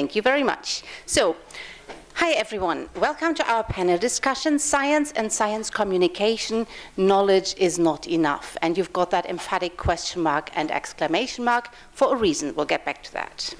Thank you very much. So, hi everyone. Welcome to our panel discussion, Science and Science Communication, Knowledge is Not Enough. And you've got that emphatic question mark and exclamation mark for a reason. We'll get back to that.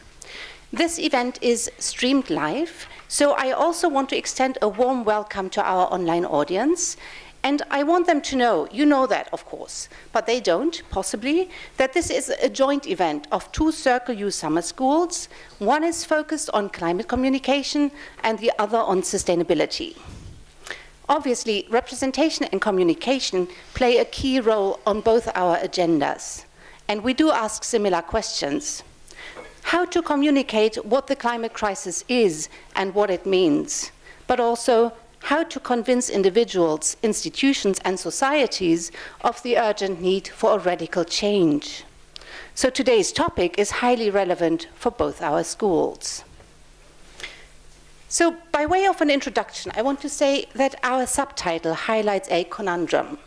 This event is streamed live, so I also want to extend a warm welcome to our online audience. And I want them to know, you know that, of course, but they don't, possibly, that this is a joint event of two Circle U summer schools. One is focused on climate communication and the other on sustainability. Obviously, representation and communication play a key role on both our agendas. And we do ask similar questions. How to communicate what the climate crisis is and what it means, but also how to convince individuals, institutions, and societies of the urgent need for a radical change. So today's topic is highly relevant for both our schools. So by way of an introduction, I want to say that our subtitle highlights a conundrum.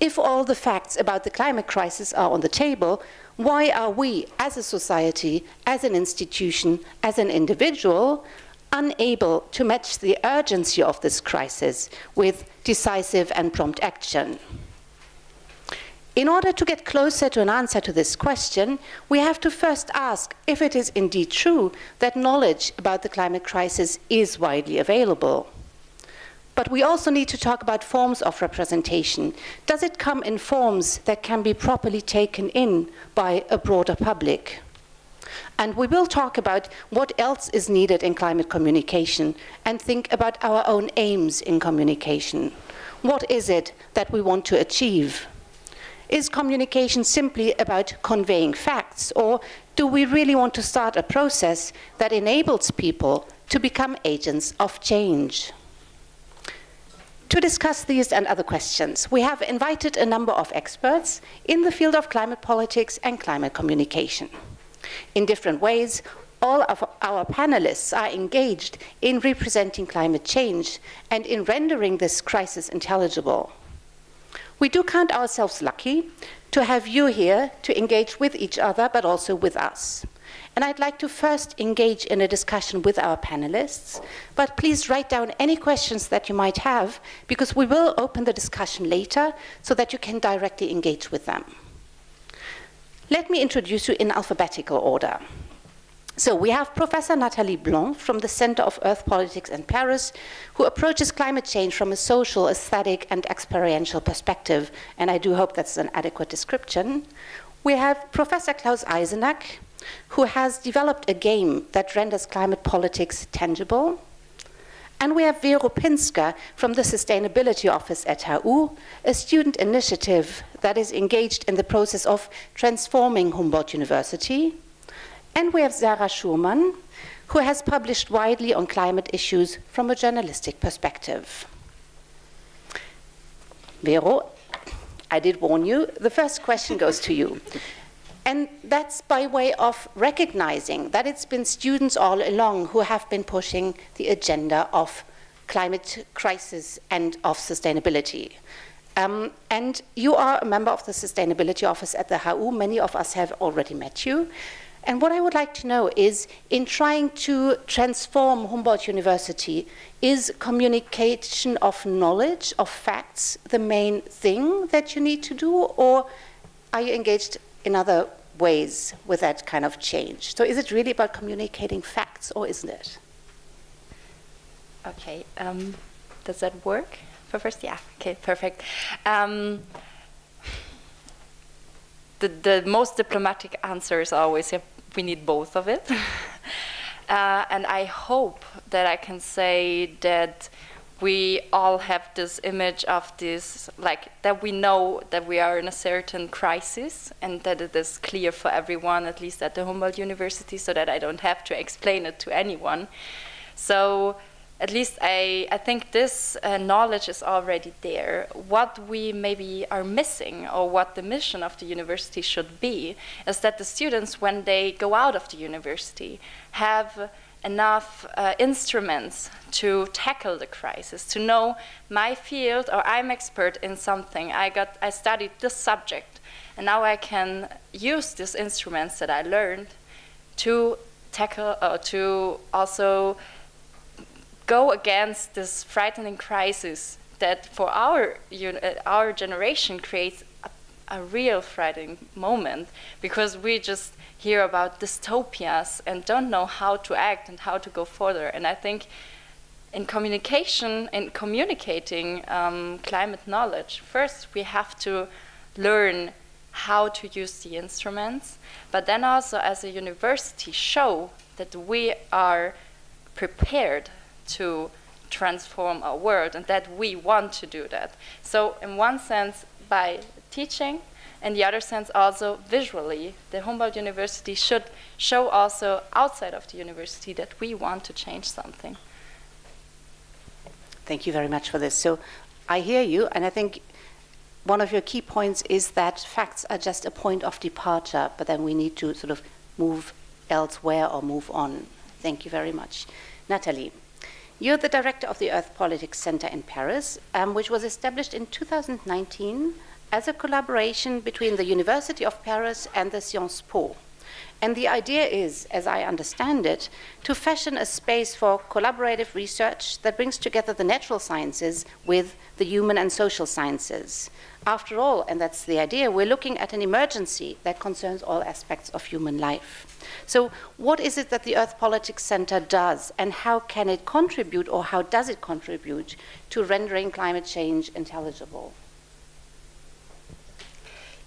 If all the facts about the climate crisis are on the table, why are we, as a society, as an institution, as an individual, unable to match the urgency of this crisis with decisive and prompt action. In order to get closer to an answer to this question, we have to first ask if it is indeed true that knowledge about the climate crisis is widely available. But we also need to talk about forms of representation. Does it come in forms that can be properly taken in by a broader public? And we will talk about what else is needed in climate communication and think about our own aims in communication. What is it that we want to achieve? Is communication simply about conveying facts, or do we really want to start a process that enables people to become agents of change? To discuss these and other questions, we have invited a number of experts in the field of climate politics and climate communication. In different ways, all of our panelists are engaged in representing climate change and in rendering this crisis intelligible. We do count ourselves lucky to have you here to engage with each other, but also with us. And I'd like to first engage in a discussion with our panelists, but please write down any questions that you might have, because we will open the discussion later so that you can directly engage with them. Let me introduce you in alphabetical order. So we have Professor Nathalie Blanc from the Center of Earth Politics in Paris, who approaches climate change from a social, aesthetic, and experiential perspective, and I do hope that's an adequate description. We have Professor Klaus Eisenack, who has developed a game that renders climate politics tangible. And we have Vero Pinzger from the Sustainability Office at HU, a student initiative that is engaged in the process of transforming Humboldt University. And we have Sara Schurmann, who has published widely on climate issues from a journalistic perspective. Vero, I did warn you, the first question goes to you. And that's by way of recognizing that it's been students all along who have been pushing the agenda of climate crisis and of sustainability. Um, and you are a member of the Sustainability Office at the HU. Many of us have already met you. And what I would like to know is, in trying to transform Humboldt University, is communication of knowledge, of facts, the main thing that you need to do, or are you engaged in other ways with that kind of change. So is it really about communicating facts or isn't it? Okay, um, does that work for first? Yeah, okay, perfect. Um, the, the most diplomatic answer is always yeah, we need both of it. uh, and I hope that I can say that we all have this image of this, like that we know that we are in a certain crisis and that it is clear for everyone, at least at the Humboldt University, so that I don't have to explain it to anyone. So at least I, I think this uh, knowledge is already there. What we maybe are missing, or what the mission of the university should be, is that the students, when they go out of the university, have enough uh, instruments to tackle the crisis, to know my field or I'm expert in something. I got I studied this subject and now I can use these instruments that I learned to tackle uh, to also go against this frightening crisis that for our uh, our generation creates a, a real frightening moment because we just hear about dystopias and don't know how to act and how to go further. And I think in communication, in communicating um, climate knowledge, first we have to learn how to use the instruments, but then also as a university show that we are prepared to transform our world and that we want to do that. So, in one sense, by teaching, and the other sense also visually, the Humboldt University should show also outside of the university that we want to change something. Thank you very much for this. So, I hear you, and I think one of your key points is that facts are just a point of departure, but then we need to sort of move elsewhere or move on. Thank you very much. Nathalie. You're the director of the Earth Politics Center in Paris, um, which was established in 2019 as a collaboration between the University of Paris and the Sciences Po. And the idea is, as I understand it, to fashion a space for collaborative research that brings together the natural sciences with the human and social sciences. After all, and that's the idea, we're looking at an emergency that concerns all aspects of human life. So, what is it that the Earth Politics Center does, and how can it contribute, or how does it contribute, to rendering climate change intelligible?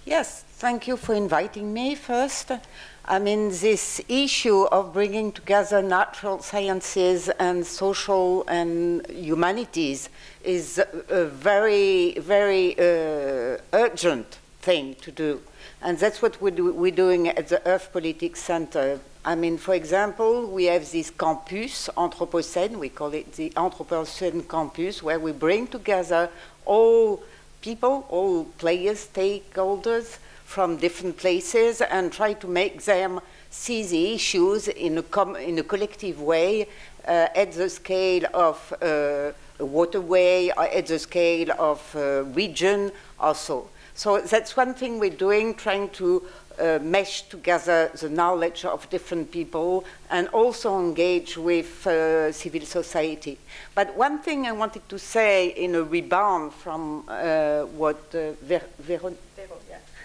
Yes, thank you for inviting me first. I mean, this issue of bringing together natural sciences and social and humanities is a very, very uh, urgent thing to do. And that's what we do, we're doing at the Earth Politics Center. I mean, for example, we have this campus, Anthropocene, we call it the Anthropocene Campus, where we bring together all people, all players, stakeholders, from different places and try to make them see the issues in a, in a collective way uh, at the scale of uh, a waterway, or at the scale of a region also. So that's one thing we're doing, trying to uh, mesh together the knowledge of different people and also engage with uh, civil society. But one thing I wanted to say in a rebound from uh, what uh, Ver Ver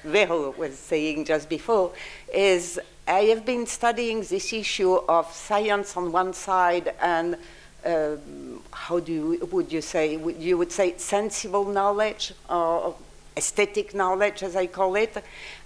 Vero was saying just before, is I have been studying this issue of science on one side and um, how do you, would you say, would, you would say sensible knowledge or aesthetic knowledge, as I call it.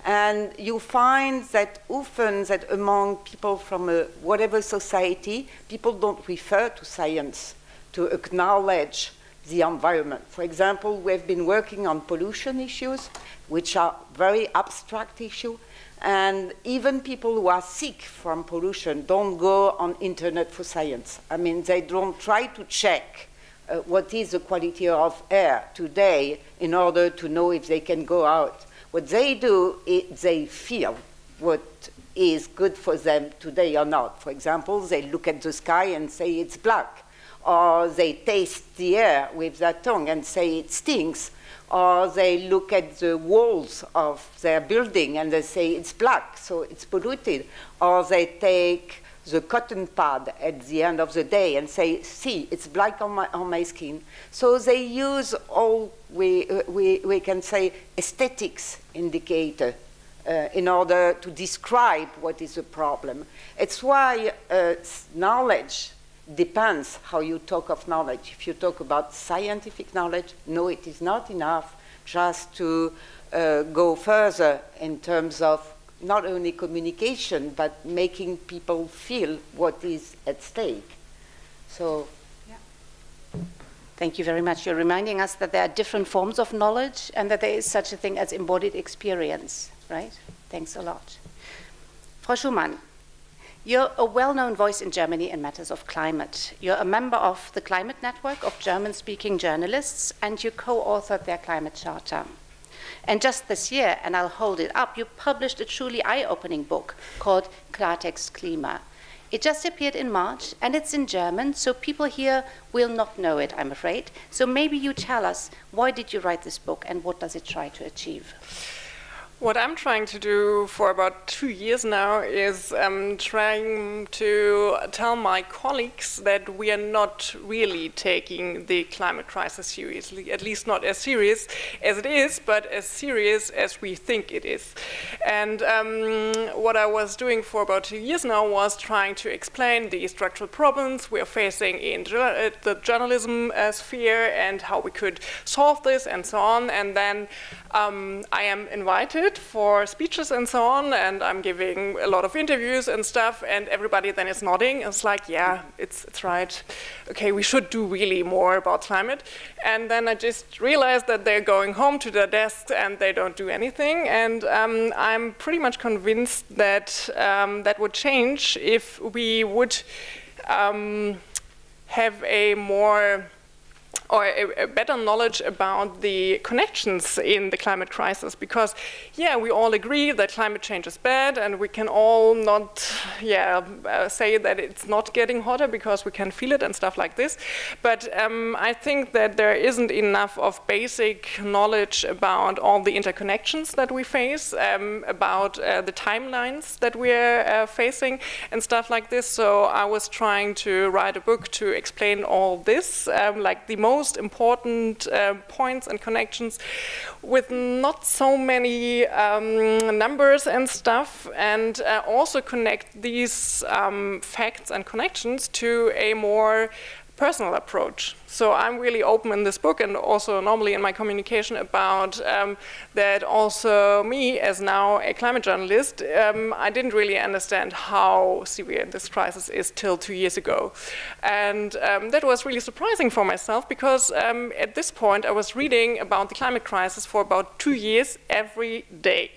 And you find that often that among people from whatever society, people don't refer to science to acknowledge the environment. For example, we've been working on pollution issues, which are very abstract issues, and even people who are sick from pollution don't go on internet for science. I mean, they don't try to check uh, what is the quality of air today in order to know if they can go out. What they do is they feel what is good for them today or not. For example, they look at the sky and say it's black or they taste the air with their tongue and say it stinks, or they look at the walls of their building and they say it's black, so it's polluted, or they take the cotton pad at the end of the day and say, see, it's black on my, on my skin. So they use all, we, we, we can say, aesthetics indicator uh, in order to describe what is the problem. It's why uh, knowledge depends how you talk of knowledge. If you talk about scientific knowledge, no, it is not enough just to uh, go further in terms of not only communication, but making people feel what is at stake. So, yeah. Thank you very much. You're reminding us that there are different forms of knowledge and that there is such a thing as embodied experience, right? Thanks a lot. Frau Schurmann, you're a well known voice in Germany in matters of climate. You're a member of the Climate Network of German speaking journalists, and you co authored their climate charter. And just this year, and I'll hold it up, you published a truly eye opening book called Klartext Klima. It just appeared in March, and it's in German, so people here will not know it, I'm afraid. So maybe you tell us why did you write this book and what does it try to achieve? What I'm trying to do for about two years now is um, trying to tell my colleagues that we are not really taking the climate crisis seriously, at least not as serious as it is, but as serious as we think it is. And um, what I was doing for about two years now was trying to explain the structural problems we are facing in uh, the journalism uh, sphere and how we could solve this and so on. And then um, I am invited for speeches and so on, and I'm giving a lot of interviews and stuff, and everybody then is nodding. It's like, yeah, it's, it's right. Okay, we should do really more about climate. And then I just realized that they're going home to their desks and they don't do anything. And um, I'm pretty much convinced that um, that would change if we would um, have a more or a, a, better knowledge about the connections in the climate crisis because yeah we all agree that climate change is bad and we can all not yeah uh, say that it's not getting hotter because we can feel it and stuff like this. But um, I think that there isn't enough of basic knowledge about all the interconnections that we face um, about uh, the timelines that we're uh, facing and stuff like this. So I was trying to write a book to explain all this um, like the most most important uh, points and connections with not so many um, numbers and stuff, and uh, also connect these um, facts and connections to a more personal approach. So I'm really open in this book and also normally in my communication about um, that also me as now a climate journalist, um, I didn't really understand how severe this crisis is till two years ago. And um, that was really surprising for myself because um, at this point I was reading about the climate crisis for about two years every day.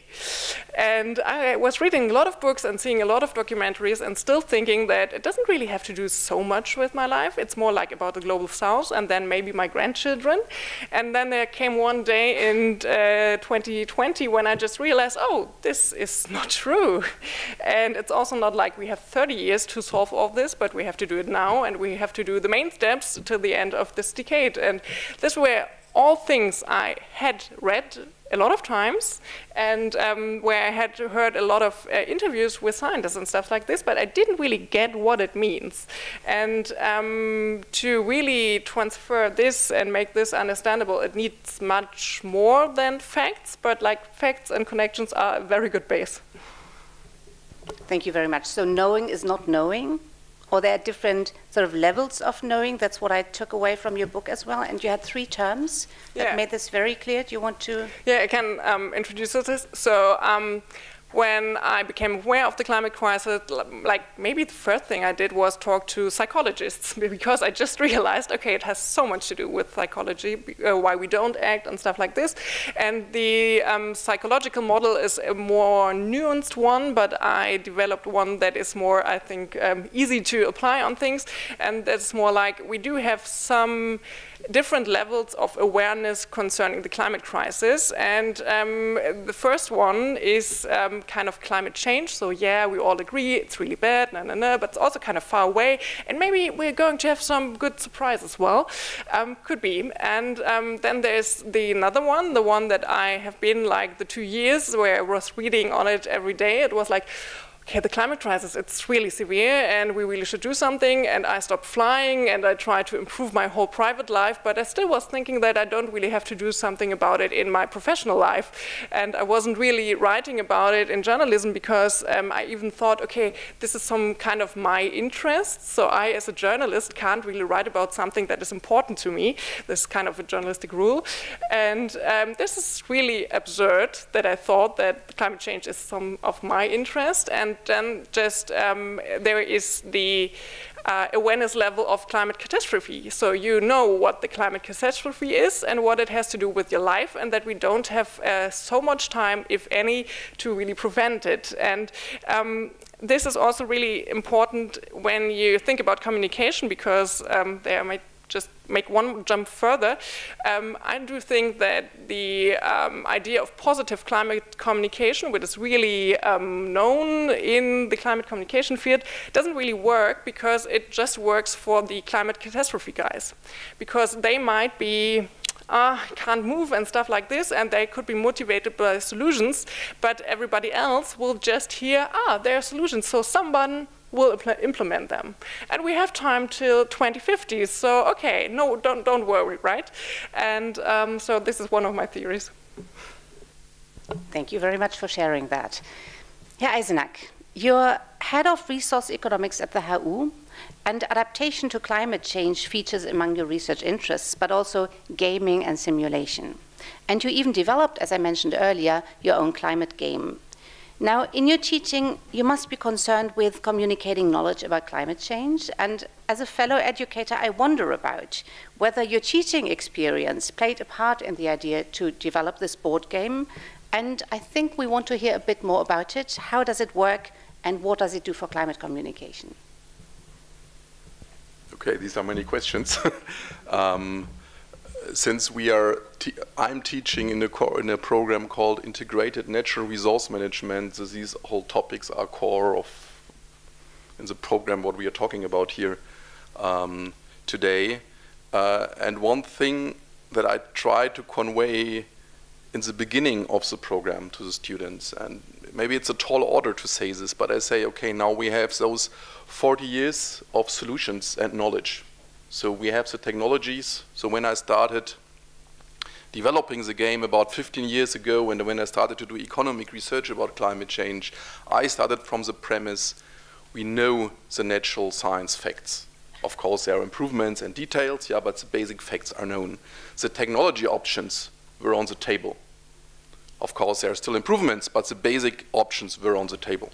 And I was reading a lot of books and seeing a lot of documentaries and still thinking that it doesn't really have to do so much with my life. It's more like about the global south and then maybe my grandchildren. And then there came one day in uh, 2020 when I just realized, oh, this is not true. And it's also not like we have 30 years to solve all this, but we have to do it now, and we have to do the main steps till the end of this decade. And this were all things I had read a lot of times and um, where I had heard a lot of uh, interviews with scientists and stuff like this, but I didn't really get what it means. And um, to really transfer this and make this understandable, it needs much more than facts, but like facts and connections are a very good base. Thank you very much. So knowing is not knowing? Or there are different sort of levels of knowing. That's what I took away from your book as well. And you had three terms that yeah. made this very clear. Do you want to? Yeah, I can um, introduce this. So. Um, when I became aware of the climate crisis, like maybe the first thing I did was talk to psychologists because I just realized, okay, it has so much to do with psychology, uh, why we don't act and stuff like this. And the um, psychological model is a more nuanced one, but I developed one that is more, I think, um, easy to apply on things. And that's more like we do have some different levels of awareness concerning the climate crisis. And um, the first one is um, kind of climate change. So yeah, we all agree it's really bad, nah, nah, nah, but it's also kind of far away. And maybe we're going to have some good surprise as well. Um, could be. And um, then there's the another one, the one that I have been like the two years where I was reading on it every day. It was like, okay, the climate crisis, it's really severe and we really should do something. And I stopped flying and I tried to improve my whole private life, but I still was thinking that I don't really have to do something about it in my professional life. And I wasn't really writing about it in journalism because um, I even thought, okay, this is some kind of my interest. So I, as a journalist, can't really write about something that is important to me. This is kind of a journalistic rule. And um, this is really absurd that I thought that climate change is some of my interest. And then just um, there is the uh, awareness level of climate catastrophe. So you know what the climate catastrophe is and what it has to do with your life, and that we don't have uh, so much time, if any, to really prevent it. And um, this is also really important when you think about communication because um, there might just make one jump further, um, I do think that the um, idea of positive climate communication, which is really um, known in the climate communication field, doesn't really work because it just works for the climate catastrophe guys. Because they might be uh, can't move and stuff like this, and they could be motivated by solutions, but everybody else will just hear, ah, there are solutions, so someone will implement them. And we have time till 2050, so okay, no, don't, don't worry, right? And um, so this is one of my theories. Thank you very much for sharing that. Herr Eisenack, you're head of resource economics at the HU, and adaptation to climate change features among your research interests, but also gaming and simulation. And you even developed, as I mentioned earlier, your own climate game. Now, in your teaching, you must be concerned with communicating knowledge about climate change. And as a fellow educator, I wonder about whether your teaching experience played a part in the idea to develop this board game. And I think we want to hear a bit more about it. How does it work, and what does it do for climate communication? Okay, these are many questions. um, since we are, I'm teaching in a, in a program called Integrated Natural Resource Management, so these whole topics are core of in the program what we are talking about here um, today. Uh, and one thing that I try to convey in the beginning of the program to the students, and maybe it's a tall order to say this, but I say, okay, now we have those 40 years of solutions and knowledge so we have the technologies. So when I started developing the game about 15 years ago, and when I started to do economic research about climate change, I started from the premise we know the natural science facts. Of course, there are improvements and details, yeah, but the basic facts are known. The technology options were on the table. Of course, there are still improvements, but the basic options were on the table.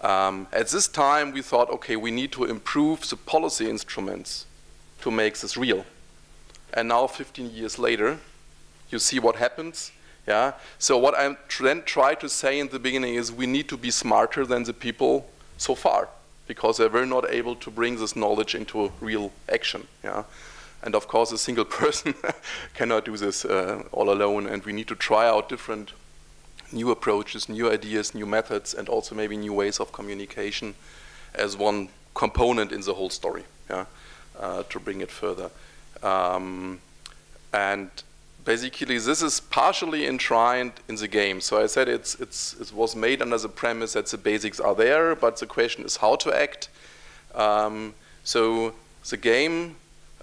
Um, at this time, we thought, okay, we need to improve the policy instruments to make this real. And now, 15 years later, you see what happens. Yeah. So what I then try to say in the beginning is we need to be smarter than the people so far because they were not able to bring this knowledge into real action. Yeah. And of course, a single person cannot do this uh, all alone, and we need to try out different new approaches, new ideas, new methods, and also maybe new ways of communication as one component in the whole story. Yeah to bring it further. Um, and basically, this is partially enshrined in the game. So I said it's, it's, it was made under the premise that the basics are there, but the question is how to act. Um, so the game,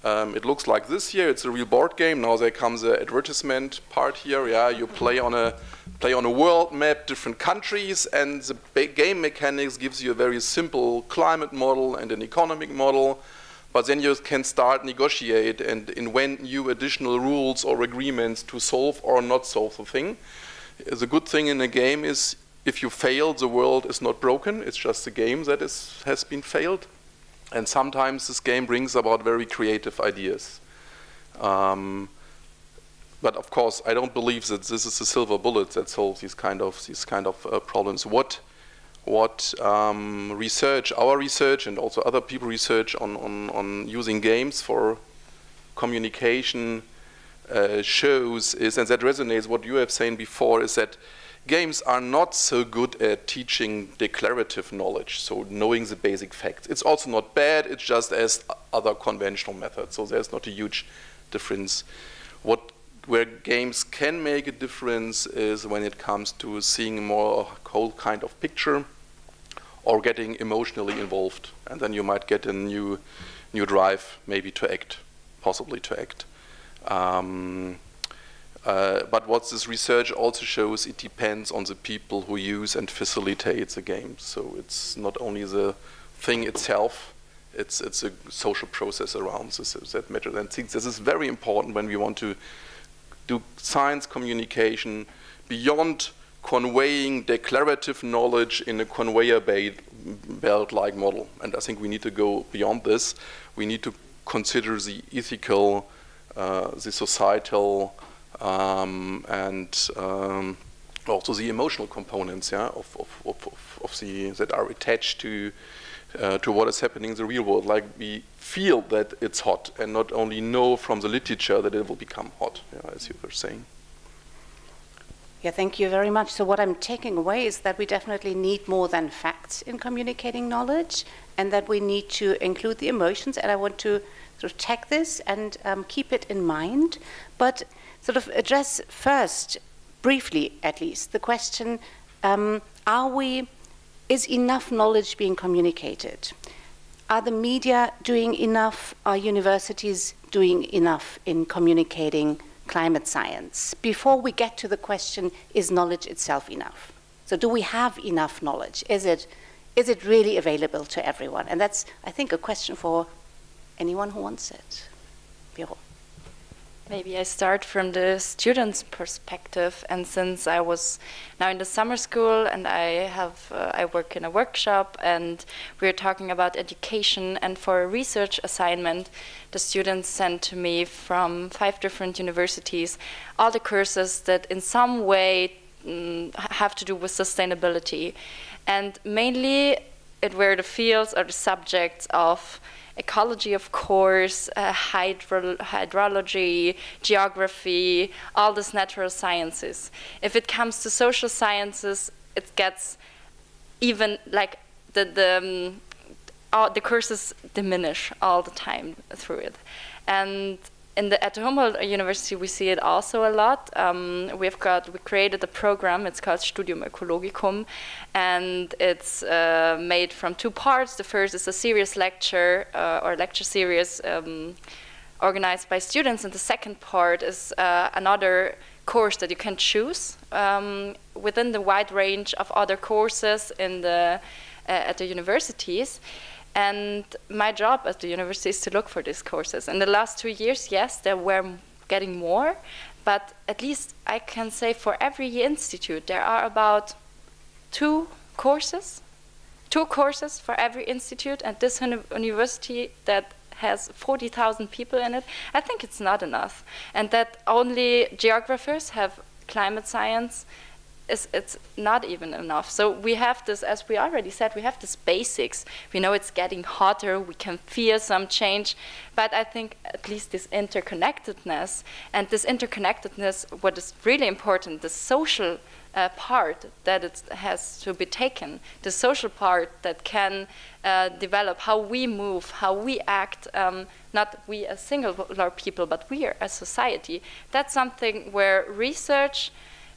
um, it looks like this here. It's a real board game. Now there comes the advertisement part here. Yeah, you play on a play on a world map, different countries, and the game mechanics gives you a very simple climate model and an economic model. But then you can start negotiate and invent new additional rules or agreements to solve or not solve the thing. The good thing in a game is if you fail, the world is not broken. It's just a game that is, has been failed. And sometimes this game brings about very creative ideas. Um, but of course, I don't believe that this is a silver bullet that solves these kind of these kind of uh, problems. What what um, research, our research, and also other people research on, on, on using games for communication uh, shows is, and that resonates what you have said before, is that games are not so good at teaching declarative knowledge, so knowing the basic facts. It's also not bad, it's just as other conventional methods, so there's not a huge difference. What where games can make a difference is when it comes to seeing more whole kind of picture or getting emotionally involved. And then you might get a new, new drive maybe to act, possibly to act. Um, uh, but what this research also shows, it depends on the people who use and facilitate the game. So it's not only the thing itself, it's, it's a social process around this that matters. And think this is very important when we want to do science communication beyond conveying declarative knowledge in a conveyor belt-like model. And I think we need to go beyond this. We need to consider the ethical, uh, the societal, um, and um, also the emotional components yeah, of, of, of, of, the, that are attached to, uh, to what is happening in the real world. Like we feel that it's hot and not only know from the literature that it will become hot, as you were saying. Yeah, thank you very much. So, what I'm taking away is that we definitely need more than facts in communicating knowledge, and that we need to include the emotions. And I want to sort of take this and um, keep it in mind, but sort of address first, briefly at least, the question um, are we, is enough knowledge being communicated? Are the media doing enough? Are universities doing enough in communicating climate science? Before we get to the question, is knowledge itself enough? So, do we have enough knowledge? Is it, is it really available to everyone? And that's, I think, a question for anyone who wants it. Vero. Maybe I start from the student's perspective, and since I was now in the summer school and I have uh, I work in a workshop and we're talking about education, and for a research assignment, the students sent to me from five different universities all the courses that in some way mm, have to do with sustainability, and mainly it were the fields or the subjects of ecology, of course, uh, hydro hydrology, geography, all these natural sciences. If it comes to social sciences, it gets even like the the um, the courses diminish all the time through it, and in the, at the Humboldt University, we see it also a lot. Um, we've got we created a program. It's called Studium Oecologicum, and it's uh, made from two parts. The first is a serious lecture uh, or lecture series um, organized by students, and the second part is uh, another course that you can choose um, within the wide range of other courses in the uh, at the universities. And my job at the university is to look for these courses. In the last two years, yes, there were getting more, but at least I can say for every institute there are about two courses, two courses for every institute, and this uni university that has 40,000 people in it, I think it's not enough. And that only geographers have climate science is it's not even enough. So we have this, as we already said, we have this basics. We know it's getting hotter, we can feel some change, but I think at least this interconnectedness and this interconnectedness, what is really important, the social uh, part that it has to be taken, the social part that can uh, develop how we move, how we act, um, not we as singular people, but we are as society. That's something where research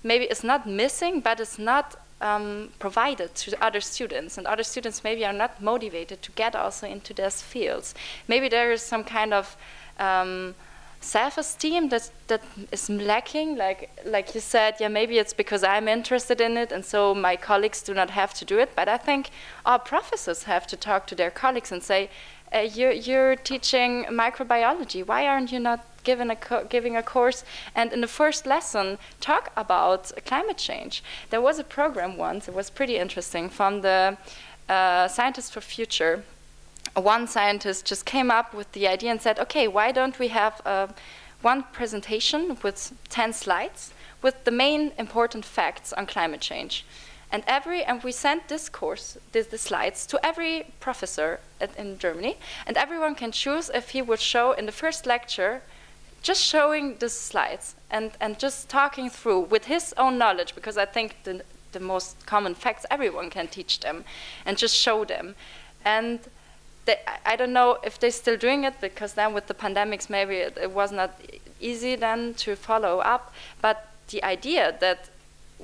maybe it's not missing, but it's not um, provided to other students, and other students maybe are not motivated to get also into those fields. Maybe there is some kind of um, self-esteem that that is lacking. Like like you said, yeah, maybe it's because I'm interested in it, and so my colleagues do not have to do it. But I think our professors have to talk to their colleagues and say, uh, you're, you're teaching microbiology. Why aren't you not given a giving a course and in the first lesson talk about climate change. There was a program once, it was pretty interesting, from the uh, Scientists for Future. One scientist just came up with the idea and said, okay, why don't we have uh, one presentation with 10 slides with the main important facts on climate change. And every and we sent this course, this, the slides, to every professor at, in Germany, and everyone can choose if he would show in the first lecture just showing the slides and, and just talking through with his own knowledge, because I think the, the most common facts everyone can teach them, and just show them. And they, I don't know if they're still doing it, because then with the pandemics, maybe it, it was not easy then to follow up. But the idea that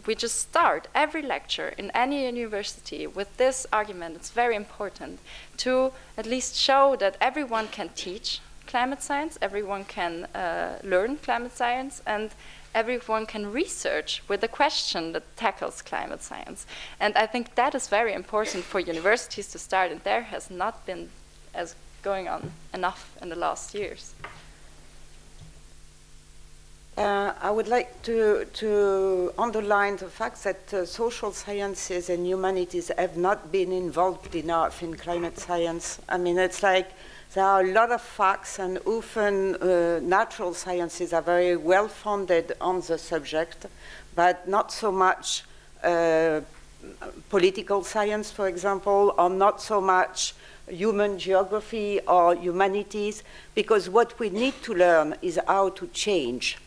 we just start every lecture in any university with this argument, it's very important to at least show that everyone can teach climate science, everyone can uh, learn climate science, and everyone can research with a question that tackles climate science. And I think that is very important for universities to start, and there has not been as going on enough in the last years. Uh, I would like to, to underline the fact that uh, social sciences and humanities have not been involved enough in climate science. I mean, it's like there are a lot of facts, and often uh, natural sciences are very well funded on the subject, but not so much uh, political science, for example, or not so much human geography or humanities, because what we need to learn is how to change.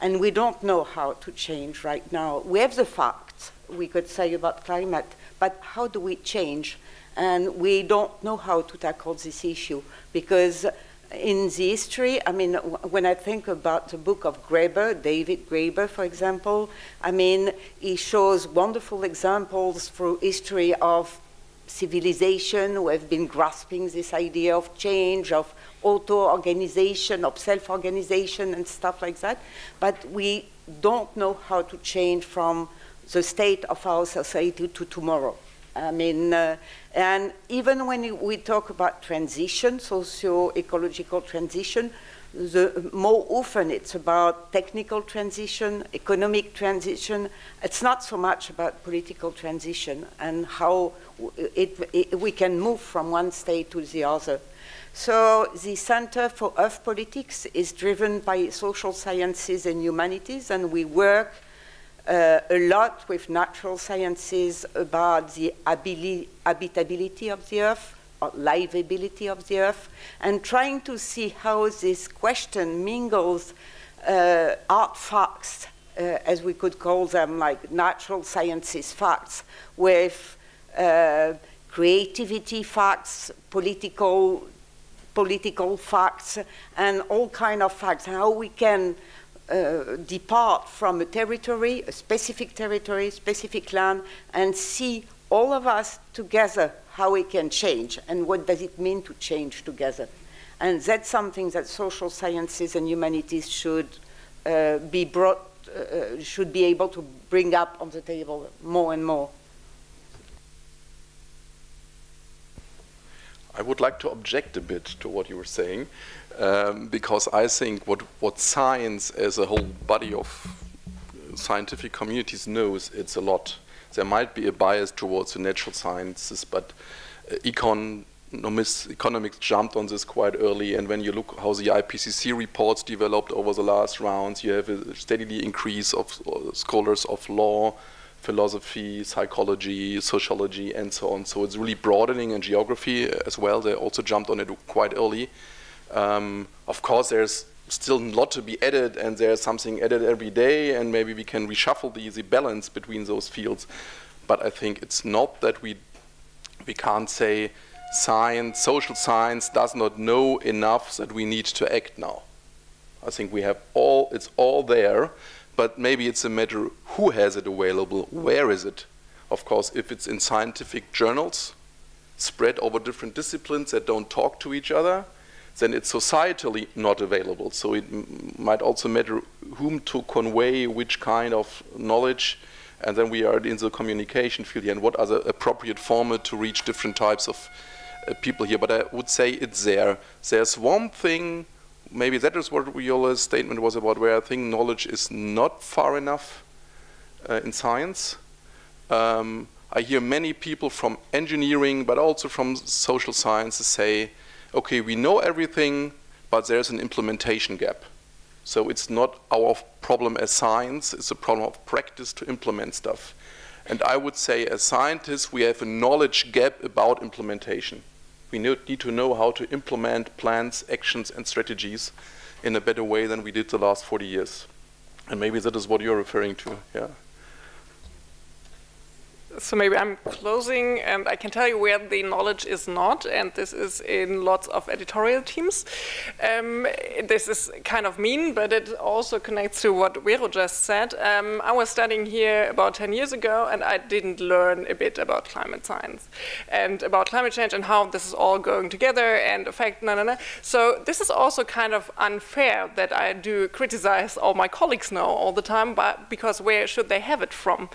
And we don't know how to change right now. We have the facts, we could say about climate, but how do we change? And we don't know how to tackle this issue because in the history, I mean, when I think about the book of Graeber, David Graeber, for example, I mean, he shows wonderful examples through history of civilization who have been grasping this idea of change, of auto-organization, of self-organization and stuff like that. But we don't know how to change from the state of our society to tomorrow. I mean, uh, and even when we talk about transition, socio-ecological transition, the, more often it's about technical transition, economic transition. It's not so much about political transition and how it, it, we can move from one state to the other. So the Center for Earth Politics is driven by social sciences and humanities, and we work uh, a lot with natural sciences about the habitability of the Earth, livability of the Earth, and trying to see how this question mingles uh, art facts, uh, as we could call them, like natural sciences facts, with uh, creativity facts, political political facts, and all kind of facts, how we can uh, depart from a territory, a specific territory, specific land, and see all of us together how we can change and what does it mean to change together. And that's something that social sciences and humanities should uh, be brought, uh, uh should be able to bring up on the table more and more. I would like to object a bit to what you were saying um, because I think what, what science as a whole body of scientific communities knows, it's a lot. There might be a bias towards the natural sciences, but uh, economists, economics jumped on this quite early, and when you look how the IPCC reports developed over the last rounds, you have a steadily increase of uh, scholars of law, philosophy, psychology, sociology, and so on. So it's really broadening in geography as well. They also jumped on it quite early. Um, of course, there's still a lot to be added, and there's something added every day, and maybe we can reshuffle the, the balance between those fields. But I think it's not that we we can't say science, social science does not know enough that we need to act now. I think we have all, it's all there, but maybe it's a matter who has it available, where is it? Of course, if it's in scientific journals, spread over different disciplines that don't talk to each other, then it's societally not available. So it might also matter whom to convey which kind of knowledge, and then we are in the communication field here, and what are the appropriate format to reach different types of uh, people here. But I would say it's there. There's one thing, maybe that is what your statement was about, where I think knowledge is not far enough uh, in science. Um, I hear many people from engineering, but also from social sciences say, okay, we know everything, but there's an implementation gap. So it's not our problem as science, it's a problem of practice to implement stuff. And I would say as scientists, we have a knowledge gap about implementation. We need to know how to implement plans, actions, and strategies in a better way than we did the last 40 years. And maybe that is what you're referring to, yeah so maybe I'm closing, and I can tell you where the knowledge is not, and this is in lots of editorial teams. Um, this is kind of mean, but it also connects to what Vero just said. Um, I was studying here about 10 years ago, and I didn't learn a bit about climate science and about climate change and how this is all going together and affect, no, no, no. So this is also kind of unfair that I do criticize all my colleagues now all the time, but because where should they have it from?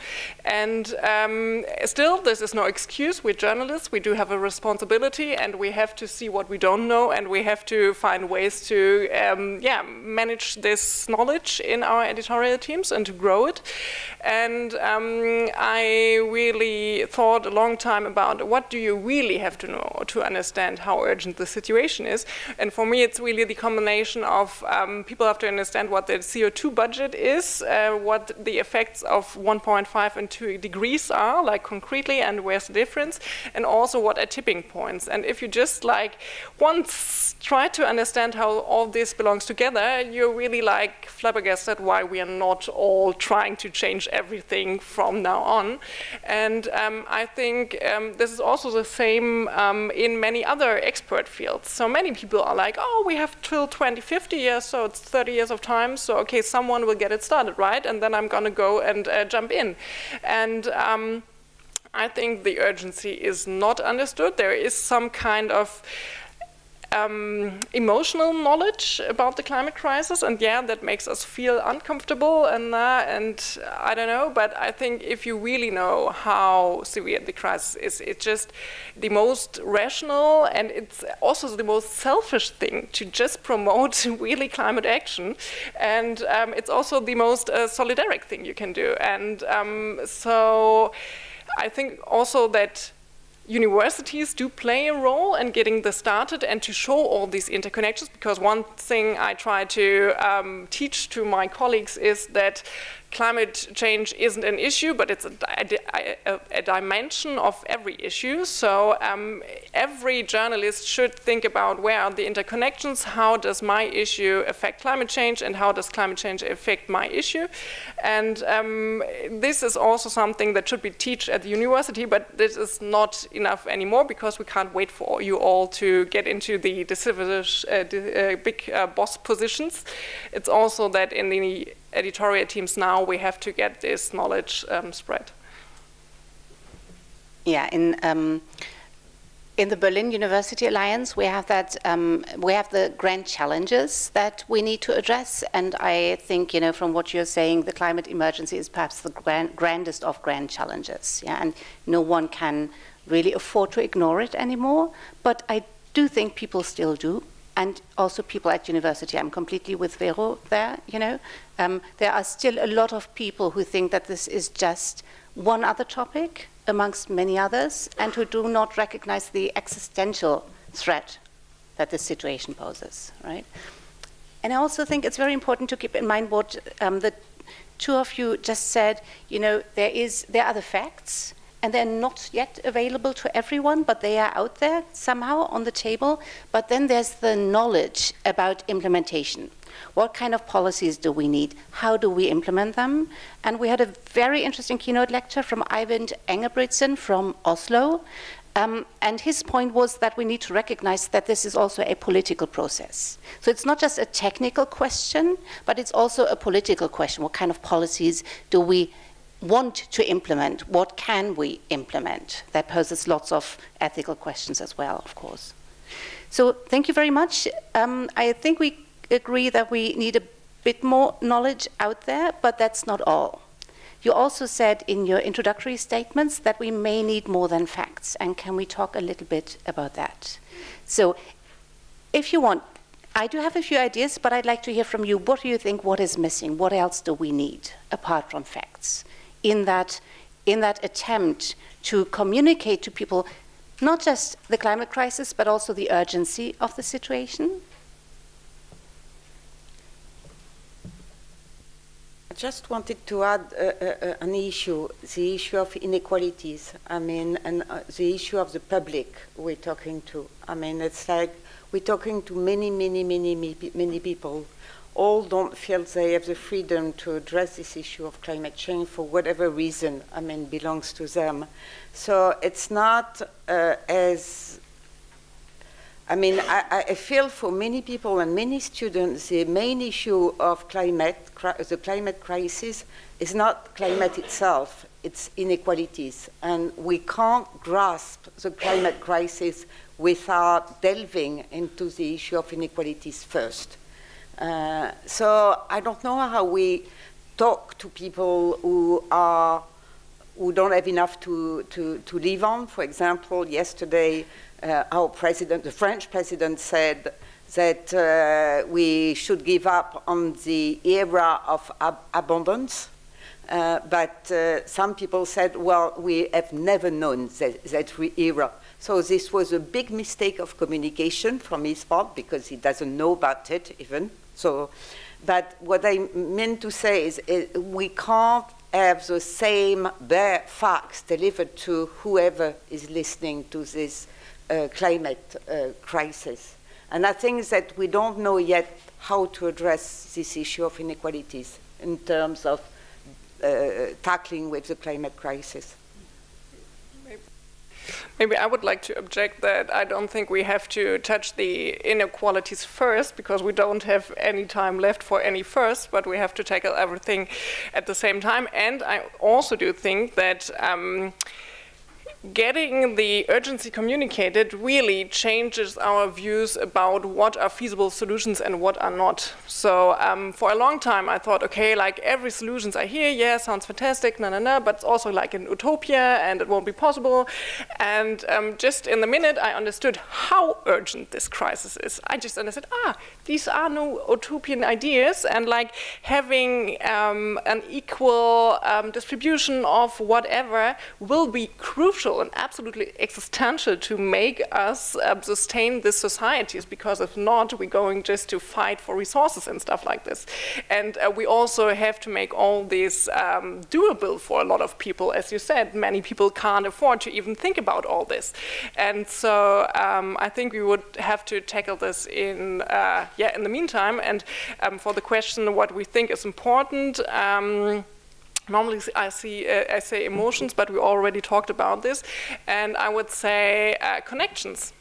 And um, um, still, this is no excuse. We're journalists. We do have a responsibility, and we have to see what we don't know, and we have to find ways to, um, yeah, manage this knowledge in our editorial teams and to grow it. And um, I really thought a long time about what do you really have to know to understand how urgent the situation is. And for me, it's really the combination of um, people have to understand what the CO2 budget is, uh, what the effects of 1.5 and 2 degrees are, like concretely, and where's the difference, and also what are tipping points. And if you just like once try to understand how all this belongs together, you're really like flabbergasted why we are not all trying to change everything from now on. And um, I think um, this is also the same um, in many other expert fields. So many people are like, oh, we have till 2050 years, so it's 30 years of time. So okay, someone will get it started, right? And then I'm to go and uh, jump in. And um, I think the urgency is not understood. There is some kind of um, emotional knowledge about the climate crisis, and yeah, that makes us feel uncomfortable, and uh, and I don't know, but I think if you really know how severe the crisis is, it's just the most rational, and it's also the most selfish thing to just promote really climate action, and um, it's also the most uh, solidaric thing you can do, and um, so I think also that universities do play a role in getting this started and to show all these interconnections because one thing I try to um, teach to my colleagues is that climate change isn't an issue, but it's a, a, a dimension of every issue. So um, every journalist should think about where are the interconnections, how does my issue affect climate change, and how does climate change affect my issue. And um, this is also something that should be taught at the university, but this is not enough anymore because we can't wait for you all to get into the decision, uh, uh, big uh, boss positions. It's also that in the editorial teams now, we have to get this knowledge um, spread. Yeah, in um, in the Berlin University Alliance, we have that um, we have the grand challenges that we need to address, and I think you know from what you're saying, the climate emergency is perhaps the grand, grandest of grand challenges. Yeah, and no one can really afford to ignore it anymore. But I do think people still do and also people at university. I'm completely with Vero there, you know. Um, there are still a lot of people who think that this is just one other topic amongst many others and who do not recognize the existential threat that this situation poses, right? And I also think it's very important to keep in mind what um, the two of you just said, you know, there, is, there are the facts, and they're not yet available to everyone, but they are out there somehow on the table. But then there's the knowledge about implementation. What kind of policies do we need? How do we implement them? And we had a very interesting keynote lecture from Eivind Engebretsen from Oslo. Um, and his point was that we need to recognize that this is also a political process. So it's not just a technical question, but it's also a political question. What kind of policies do we want to implement, what can we implement? That poses lots of ethical questions as well, of course. So thank you very much. Um, I think we agree that we need a bit more knowledge out there, but that's not all. You also said in your introductory statements that we may need more than facts, and can we talk a little bit about that? So, if you want, I do have a few ideas, but I'd like to hear from you. What do you think? What is missing? What else do we need apart from facts? In that, in that attempt to communicate to people not just the climate crisis, but also the urgency of the situation? I just wanted to add uh, uh, uh, an issue, the issue of inequalities. I mean, and uh, the issue of the public we're talking to. I mean, it's like we're talking to many, many, many, many people all don't feel they have the freedom to address this issue of climate change for whatever reason, I mean, belongs to them. So it's not uh, as, I mean, I, I, feel for many people and many students, the main issue of climate, the climate crisis is not climate itself, it's inequalities. And we can't grasp the climate crisis without delving into the issue of inequalities first. Uh, so I don't know how we talk to people who are who don't have enough to, to, to live on. For example, yesterday uh, our president, the French president, said that uh, we should give up on the era of ab abundance. Uh, but uh, some people said, well, we have never known that, that era. So this was a big mistake of communication from his part because he doesn't know about it even. So, but what I meant to say is, is we can't have the same bare facts delivered to whoever is listening to this uh, climate uh, crisis. And I think that we don't know yet how to address this issue of inequalities in terms of uh, tackling with the climate crisis. Maybe I would like to object that I don't think we have to touch the inequalities first because we don't have any time left for any first, but we have to tackle everything at the same time. And I also do think that. Um, getting the urgency communicated really changes our views about what are feasible solutions and what are not. So um, for a long time, I thought, okay, like every solutions I hear, yeah, sounds fantastic, na na na, but it's also like an utopia and it won't be possible. And um, just in the minute, I understood how urgent this crisis is. I just understood, ah, these are no utopian ideas, and like having um, an equal um, distribution of whatever will be crucial and absolutely existential to make us uh, sustain these societies because if not, we're going just to fight for resources and stuff like this. And uh, we also have to make all this um, doable for a lot of people. As you said, many people can't afford to even think about all this. And so um, I think we would have to tackle this in, uh, yeah, in the meantime. And um, for the question, what we think is important, um, Normally, I see uh, I say emotions, but we already talked about this, and I would say uh, connections.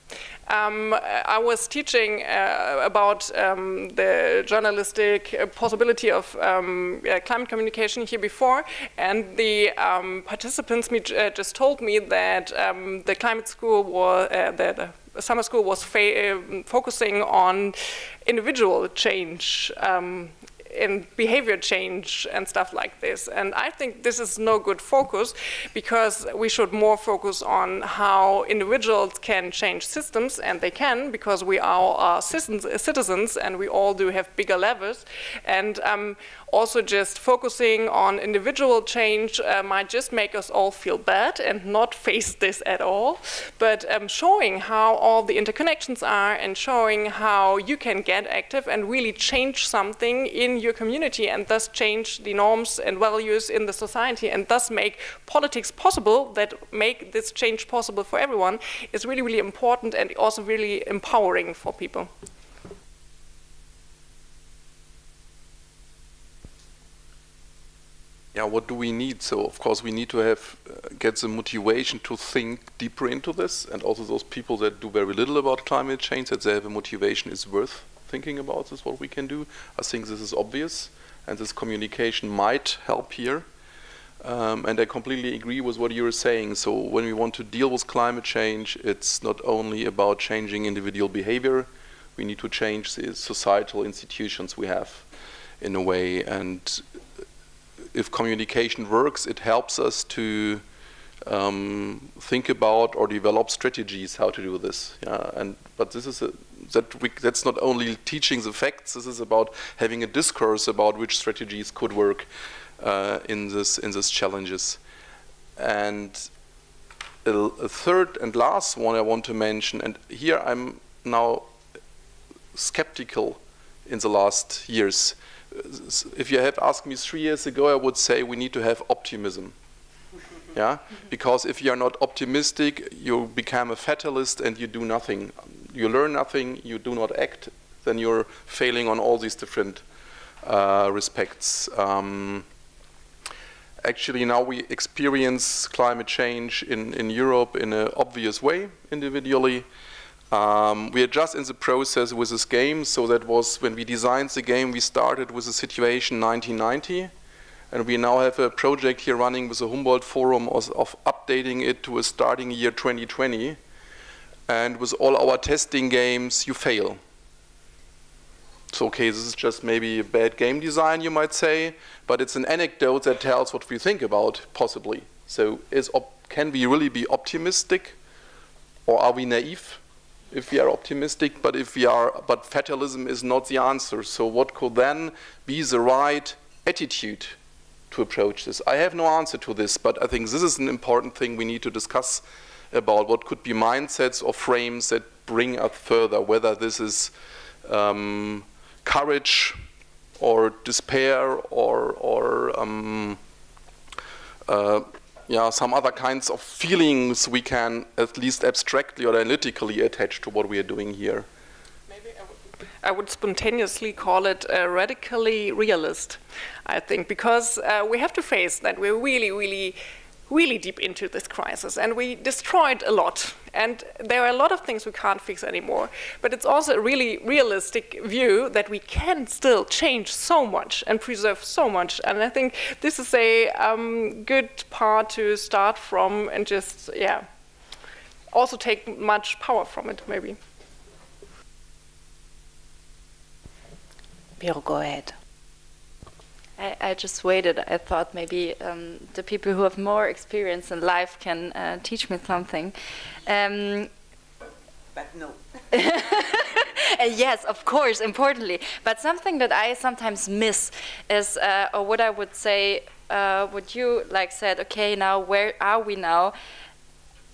Um, I was teaching uh, about um, the journalistic uh, possibility of um, uh, climate communication here before, and the um, participants uh, just told me that um, the climate school was the, the summer school was focusing on individual change um, in behavior change and stuff like this. And I think this is no good focus because we should more focus on how individuals can change systems, and they can because we are, are citizens and we all do have bigger levers. And um, also just focusing on individual change uh, might just make us all feel bad and not face this at all. But um, showing how all the interconnections are and showing how you can get active and really change something in your community and thus change the norms and values in the society and thus make politics possible that make this change possible for everyone is really, really important and also really empowering for people. Yeah, what do we need? So of course we need to have uh, get the motivation to think deeper into this, and also those people that do very little about climate change that they have a motivation is worth thinking about this. What we can do, I think this is obvious, and this communication might help here. Um, and I completely agree with what you were saying. So when we want to deal with climate change, it's not only about changing individual behavior. We need to change the societal institutions we have in a way and if communication works, it helps us to um, think about or develop strategies how to do this. Yeah, and but this is a, that we, that's not only teaching the facts. This is about having a discourse about which strategies could work uh, in this in these challenges. And a, a third and last one I want to mention, and here I'm now skeptical in the last years if you had asked me three years ago, I would say we need to have optimism. yeah, because if you are not optimistic, you become a fatalist and you do nothing. You learn nothing, you do not act, then you're failing on all these different uh, respects. Um, actually, now we experience climate change in, in Europe in an obvious way individually. Um, we are just in the process with this game, so that was when we designed the game, we started with the situation 1990, and we now have a project here running with the Humboldt Forum of, of updating it to a starting year 2020. And with all our testing games, you fail. So, okay, this is just maybe a bad game design, you might say, but it's an anecdote that tells what we think about, possibly. So, can we really be optimistic, or are we naive? If we are optimistic, but if we are, but fatalism is not the answer. So what could then be the right attitude to approach this? I have no answer to this, but I think this is an important thing we need to discuss about what could be mindsets or frames that bring us further, whether this is um, courage or despair or, or um, uh, yeah, some other kinds of feelings we can at least abstractly or analytically attach to what we are doing here. Maybe I would spontaneously call it a radically realist, I think, because uh, we have to face that we're really, really, really deep into this crisis and we destroyed a lot. And there are a lot of things we can't fix anymore. But it's also a really realistic view that we can still change so much and preserve so much. And I think this is a um, good part to start from and just, yeah, also take much power from it, maybe. Bill, go ahead. I, I, just waited. I thought maybe um, the people who have more experience in life can uh, teach me something. Um, but no. yes, of course, importantly. But something that I sometimes miss is, uh, or what I would say, uh, what you like said. Okay, now where are we now?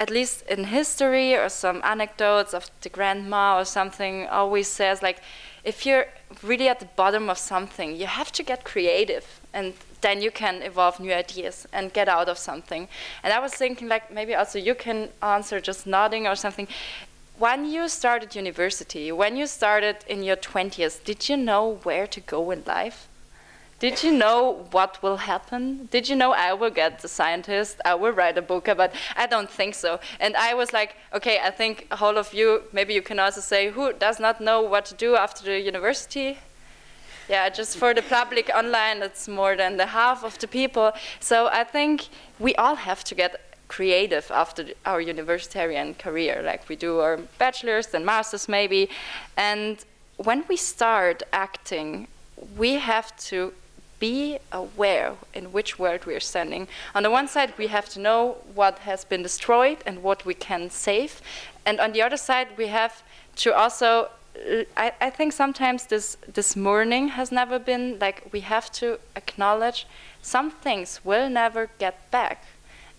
At least in history, or some anecdotes of the grandma or something always says like if you're really at the bottom of something, you have to get creative and then you can evolve new ideas and get out of something. And I was thinking, like, maybe also you can answer just nodding or something. When you started university, when you started in your 20s, did you know where to go in life? Did you know what will happen? Did you know I will get the scientist? I will write a book about. I don't think so. And I was like, okay, I think all of you, maybe you can also say, who does not know what to do after the university? Yeah, just for the public online, it's more than the half of the people. So I think we all have to get creative after our universitarian career, like we do our bachelor's and master's maybe. And when we start acting, we have to be aware in which world we are standing. On the one side, we have to know what has been destroyed and what we can save. And on the other side, we have to also, uh, I, I think sometimes this, this mourning has never been like we have to acknowledge some things will never get back.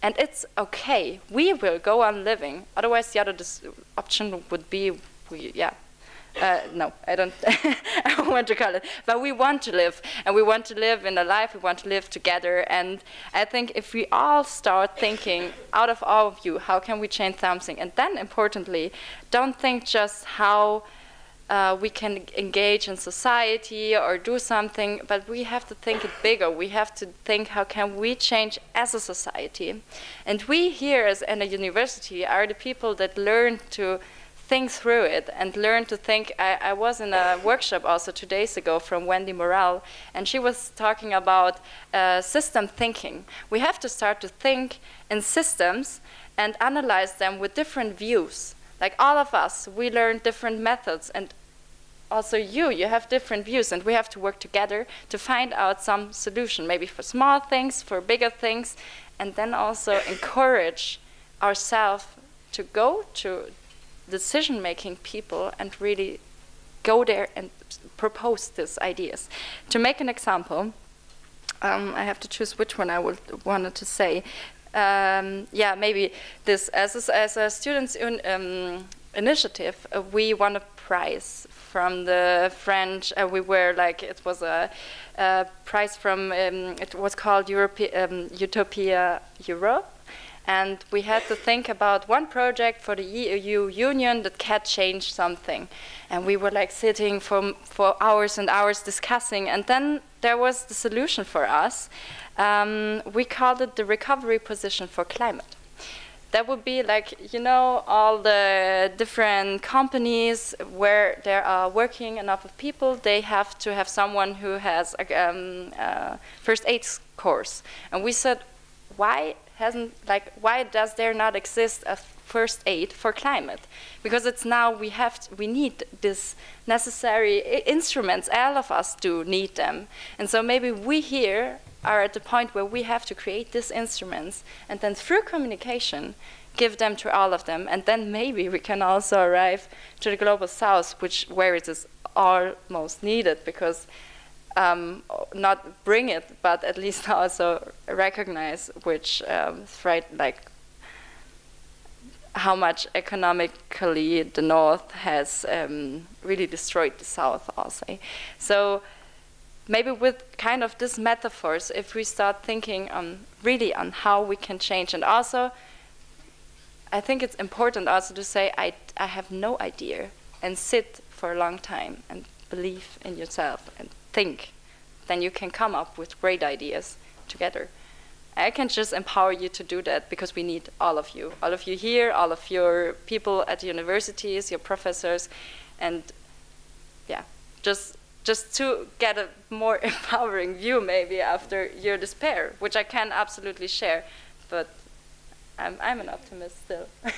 And it's okay. We will go on living. Otherwise, the other option would be, we, yeah, uh, no, I don't. I don't want to call it. But we want to live, and we want to live in a life. We want to live together. And I think if we all start thinking out of all of you, how can we change something? And then, importantly, don't think just how. Uh, we can engage in society or do something, but we have to think it bigger. We have to think how can we change as a society. And we here as in a university are the people that learn to think through it and learn to think. I, I, was in a workshop also two days ago from Wendy Morrell, and she was talking about uh, system thinking. We have to start to think in systems and analyze them with different views. Like all of us, we learn different methods, and also you, you have different views, and we have to work together to find out some solution, maybe for small things, for bigger things, and then also encourage ourselves to go to decision making people and really go there and propose these ideas. To make an example, um, I have to choose which one I would wanted to say. Um, yeah, maybe this as a, as a students' un, um, initiative, uh, we won a prize from the French. Uh, we were like it was a, a prize from um, it was called Europe, um, Utopia Europe and we had to think about one project for the EU Union that can change something. And we were like sitting for, for hours and hours discussing, and then there was the solution for us. Um, we called it the recovery position for climate. That would be like, you know, all the different companies where there are working enough of people, they have to have someone who has a um, uh, first aid course. And we said, why hasn't like why does there not exist a first aid for climate? Because it's now we have to, we need this necessary instruments all of us do need them. And so maybe we here are at the point where we have to create these instruments and then through communication give them to all of them. And then maybe we can also arrive to the global south which where it is almost needed because um, not bring it, but at least also recognize which um, right like how much economically the north has um, really destroyed the south. I'll say so. maybe with kind of these metaphors, if we start thinking on really on how we can change, and also, I think it's important also to say I I have no idea and sit for a long time and believe in yourself and think, then you can come up with great ideas together. I can just empower you to do that because we need all of you, all of you here, all of your people at universities, your professors, and yeah, just just to get a more empowering view maybe after your despair, which I can absolutely share, but I'm, I'm an optimist still. I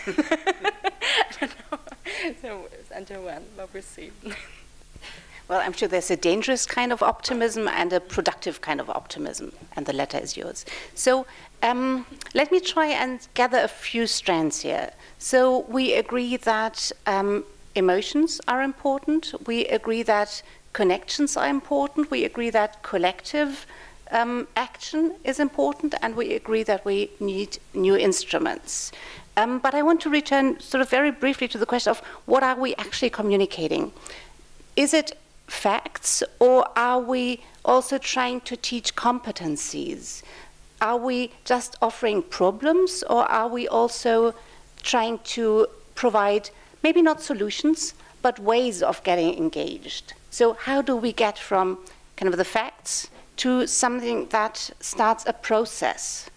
don't know so, until when, but we'll see. Well, I'm sure there's a dangerous kind of optimism and a productive kind of optimism, and the latter is yours. So um, let me try and gather a few strands here. So we agree that um, emotions are important. We agree that connections are important. We agree that collective um, action is important, and we agree that we need new instruments. Um, but I want to return sort of very briefly to the question of what are we actually communicating? Is it facts, or are we also trying to teach competencies? Are we just offering problems, or are we also trying to provide maybe not solutions, but ways of getting engaged? So, how do we get from kind of the facts to something that starts a process?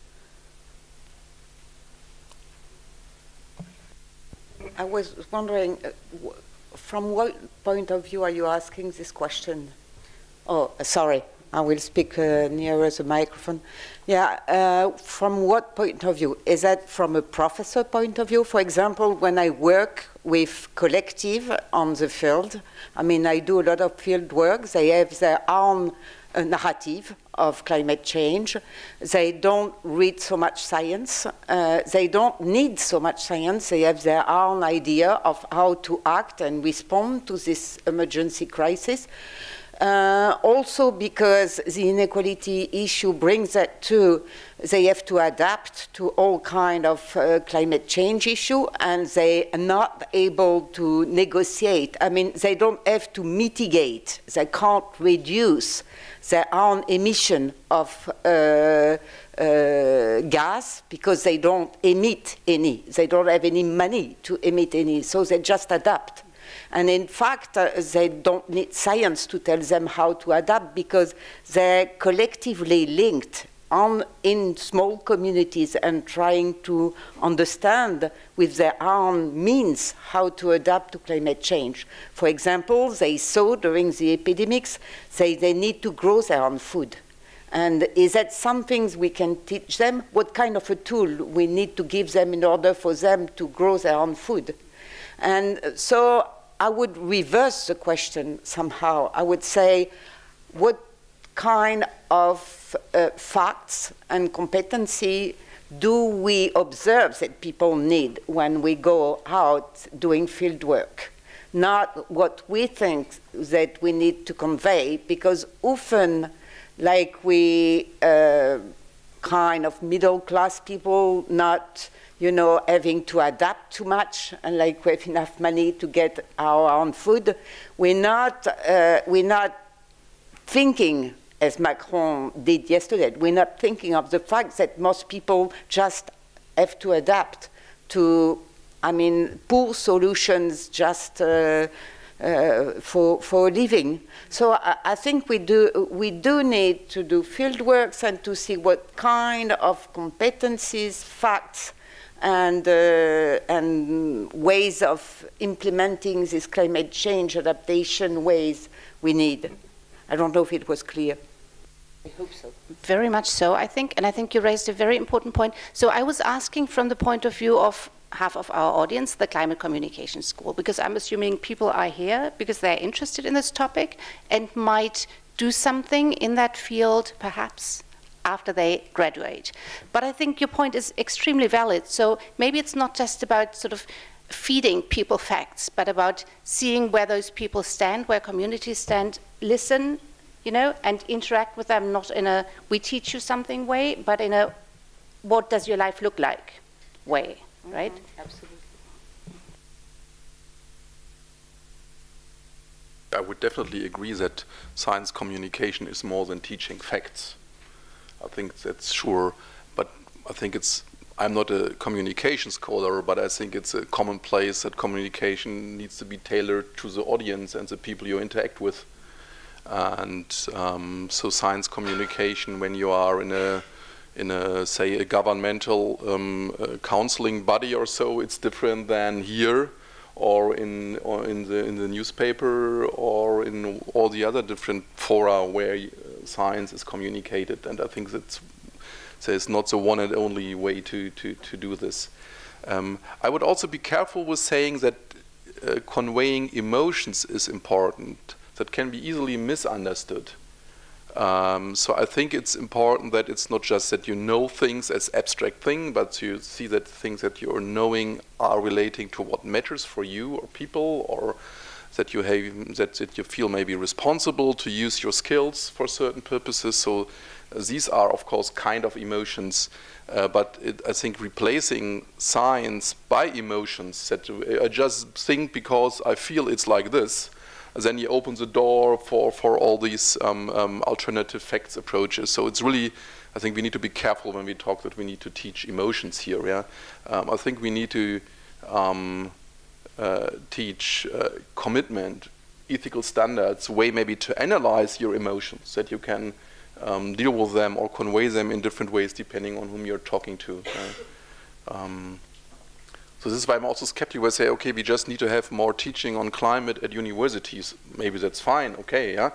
I was wondering, uh, from what point of view are you asking this question? Oh, sorry, I will speak uh, nearer the microphone. Yeah, uh, from what point of view? Is that from a professor point of view? For example, when I work with collective on the field, I mean, I do a lot of field work. They have their own narrative of climate change. They don't read so much science. Uh, they don't need so much science. They have their own idea of how to act and respond to this emergency crisis. Uh, also because the inequality issue brings that to they have to adapt to all kind of uh, climate change issue and they are not able to negotiate i mean they don't have to mitigate they can't reduce their own emission of uh, uh, gas because they don't emit any. They don't have any money to emit any, so they just adapt. And in fact, uh, they don't need science to tell them how to adapt because they're collectively linked on in small communities and trying to understand with their own means how to adapt to climate change. For example, they saw during the epidemics they, they need to grow their own food. And is that something we can teach them? What kind of a tool we need to give them in order for them to grow their own food? And so I would reverse the question somehow. I would say, what kind of uh, facts and competency do we observe that people need when we go out doing field work? Not what we think that we need to convey, because often, like we uh, kind of middle class people, not you know, having to adapt too much, and like we have enough money to get our own food, we're not, uh, we're not thinking as Macron did yesterday. We're not thinking of the fact that most people just have to adapt to, I mean, poor solutions just uh, uh, for, for a living. So I, I, think we do, we do need to do field works and to see what kind of competencies, facts, and, uh, and ways of implementing this climate change adaptation ways we need. I don't know if it was clear. I hope so. Very much so, I think, and I think you raised a very important point. So I was asking from the point of view of half of our audience, the Climate Communication School, because I'm assuming people are here because they're interested in this topic and might do something in that field, perhaps after they graduate. But I think your point is extremely valid. So maybe it's not just about sort of feeding people facts, but about seeing where those people stand, where communities stand, listen, you know, and interact with them not in a we teach you something way, but in a what does your life look like way, right? Mm-hmm. Absolutely. I would definitely agree that science communication is more than teaching facts. I think that's sure, but I think it's. I'm not a communication scholar, but I think it's a commonplace that communication needs to be tailored to the audience and the people you interact with. And um, so, science communication, when you are in a in a say a governmental um, uh, counseling body or so, it's different than here or in or in the in the newspaper or in all the other different fora where science is communicated. And I think that's there's not the one and only way to to to do this. Um, I would also be careful with saying that uh, conveying emotions is important. That can be easily misunderstood. Um, so I think it's important that it's not just that you know things as abstract thing, but you see that things that you're knowing are relating to what matters for you or people, or that you have that, that you feel maybe responsible to use your skills for certain purposes. So uh, these are, of course, kind of emotions. Uh, but it, I think replacing science by emotions that I just think because I feel it's like this then you open the door for, for all these um, um, alternative facts approaches. So it's really, I think we need to be careful when we talk that we need to teach emotions here. Yeah, um, I think we need to um, uh, teach uh, commitment, ethical standards, way maybe to analyze your emotions that you can um, deal with them or convey them in different ways depending on whom you're talking to. Um, so this is why I'm also skeptical. I say, okay, we just need to have more teaching on climate at universities. Maybe that's fine, okay, yeah.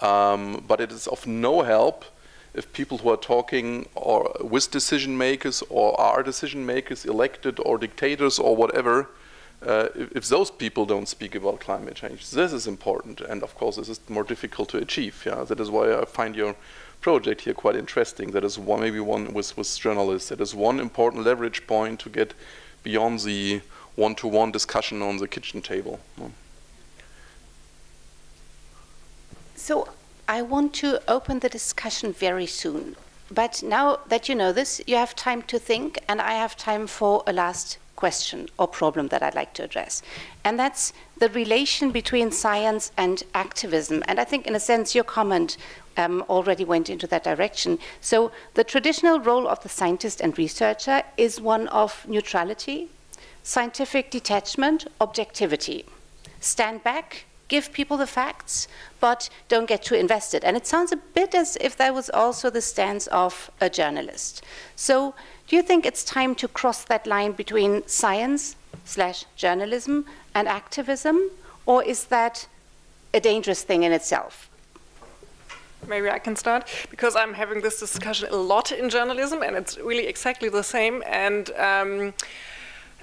Um, but it is of no help if people who are talking or with decision makers or are decision makers, elected or dictators or whatever, uh, if, if, those people don't speak about climate change, this is important. And of course, this is more difficult to achieve. Yeah, that is why I find your project here quite interesting. That is one, maybe one with, with journalists. That is one important leverage point to get beyond the one-to-one discussion on the kitchen table. So I want to open the discussion very soon. But now that you know this, you have time to think, and I have time for a last question or problem that I'd like to address. And that's the relation between science and activism. And I think, in a sense, your comment um, already went into that direction. So, the traditional role of the scientist and researcher is one of neutrality, scientific detachment, objectivity. Stand back, give people the facts, but don't get too invested. And it sounds a bit as if that was also the stance of a journalist. So, do you think it's time to cross that line between science slash journalism and activism, or is that a dangerous thing in itself? Maybe I can start because I'm having this discussion a lot in journalism, and it's really exactly the same. And um,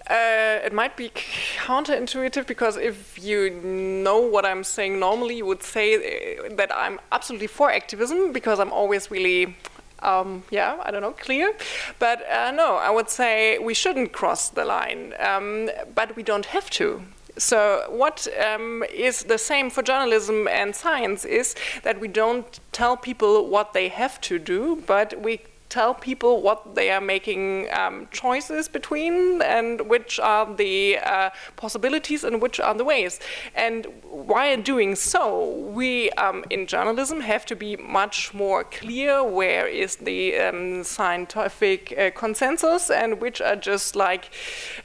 uh, it might be counterintuitive because if you know what I'm saying normally, you would say uh, that I'm absolutely for activism because I'm always really um, yeah, I don't know, clear. But uh, no, I would say we shouldn't cross the line, um, but we don't have to. So what um, is the same for journalism and science is that we don't tell people what they have to do, but we tell people what they are making um, choices between and which are the uh, possibilities and which are the ways. And while doing so, we um, in journalism have to be much more clear where is the um, scientific uh, consensus and which are just like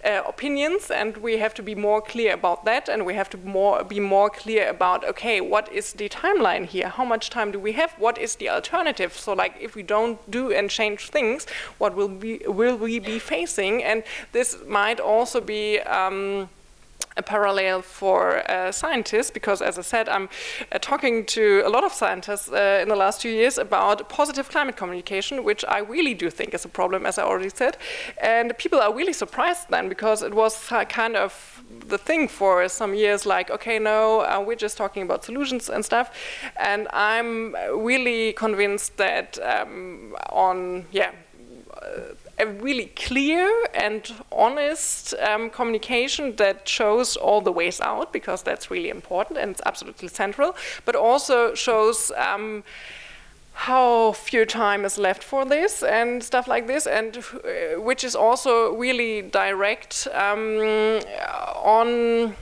uh, opinions. And we have to be more clear about that. And we have to more be more clear about okay, what is the timeline here? How much time do we have? What is the alternative? So like if we don't do and change things, what will, be, will we be facing? And this might also be um, a parallel for uh, scientists because, as I said, I'm uh, talking to a lot of scientists uh, in the last two years about positive climate communication, which I really do think is a problem, as I already said. And people are really surprised then because it was kind of the thing for some years like, okay, no, uh, we're just talking about solutions and stuff. And I'm really convinced that um, on, yeah, uh, a really clear and honest um, communication that shows all the ways out, because that's really important and it's absolutely central, but also shows um, how few time is left for this and stuff like this, and uh, which is also really direct um, on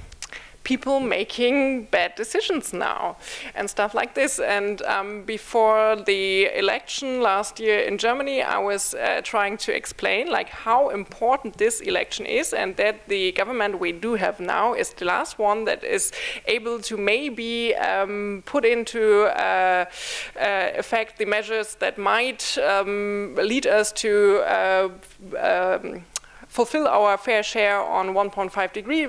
people making bad decisions now and stuff like this. And um, before the election last year in Germany, I was uh, trying to explain like how important this election is and that the government we do have now is the last one that is able to maybe um, put into uh, uh, effect the measures that might um, lead us to uh, um, fulfill our fair share on 1.5 degree.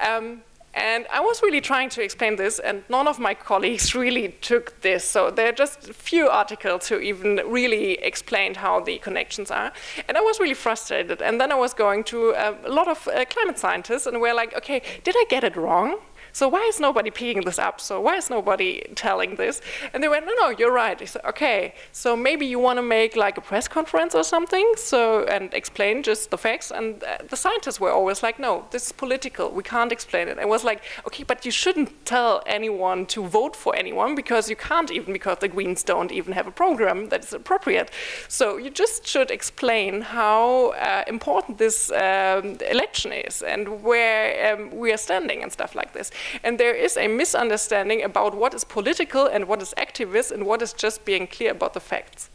Um, and I was really trying to explain this, and none of my colleagues really took this. So there are just few articles who even really explained how the connections are. And I was really frustrated. And then I was going to uh, a lot of uh, climate scientists, and we're like, okay, did I get it wrong? So why is nobody picking this up? So why is nobody telling this? And they went, no, no, you're right. I said, okay, so maybe you want to make like a press conference or something, so and explain just the facts. And uh, the scientists were always like, no, this is political. We can't explain it. I was like, okay, but you shouldn't tell anyone to vote for anyone because you can't even because the Greens don't even have a program that is appropriate. So you just should explain how uh, important this um, election is and where um, we are standing and stuff like this. And there is a misunderstanding about what is political and what is activist and what is just being clear about the facts.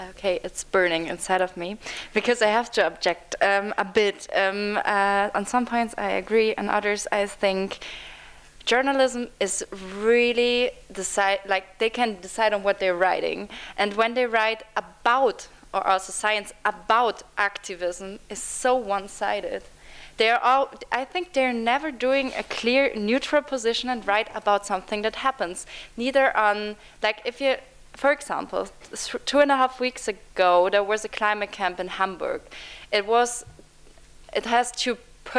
Okay, it's burning inside of me because I have to object um, a bit. Um, uh, on some points, I agree, and others, I think journalism is really decide like they can decide on what they're writing, and when they write about or also science about activism is so one-sided they're all i think they're never doing a clear neutral position and write about something that happens neither on like if you for example two and a half weeks ago there was a climate camp in hamburg it was it has two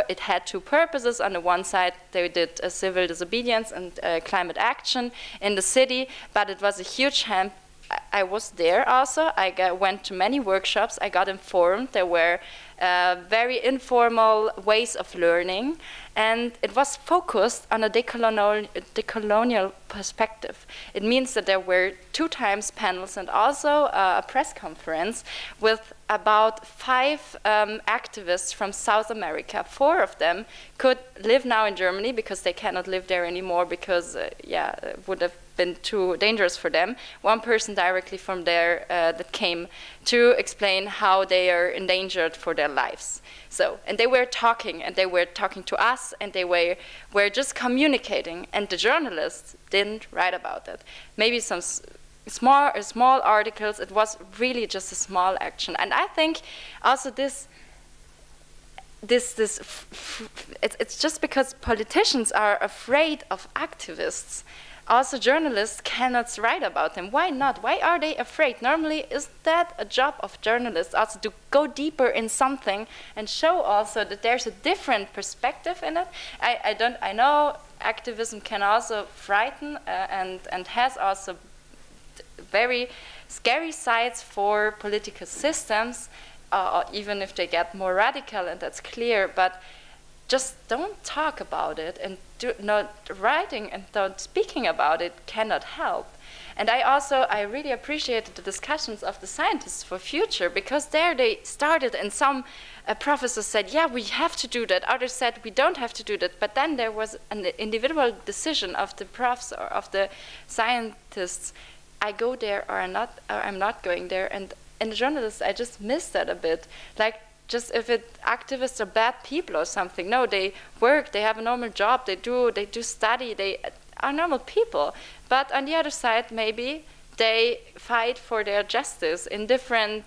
it had two purposes. On the one side, they did civil disobedience and uh, climate action in the city, but it was a huge camp I was there also. I got, went to many workshops. I got informed. There were uh, very informal ways of learning, and it was focused on a decolonial, decolonial perspective. It means that there were two times panels and also uh, a press conference with about five um, activists from South America. Four of them could live now in Germany because they cannot live there anymore because, uh, yeah, it would have been too dangerous for them. One person directly from there uh, that came to explain how they are endangered for their lives. So, and they were talking, and they were talking to us, and they were were just communicating. And the journalists didn't write about it. Maybe some small small articles. It was really just a small action. And I think also this this this it's, it's just because politicians are afraid of activists also journalists cannot write about them. Why not? Why are they afraid? Normally, is that a job of journalists also to go deeper in something and show also that there's a different perspective in it? I, I don't. I know activism can also frighten uh, and and has also very scary sides for political systems, uh, even if they get more radical, and that's clear. But just don't talk about it and do, not writing and not speaking about it cannot help. And I also I really appreciated the discussions of the scientists for future because there they started and some uh, professors said yeah we have to do that. Others said we don't have to do that. But then there was an individual decision of the profs or of the scientists I go there or I'm not or I'm not going there. And in the journalists I just missed that a bit. Like just if it activists are bad people or something. No, they work, they have a normal job, they do they do study, they are normal people. But on the other side, maybe they fight for their justice in different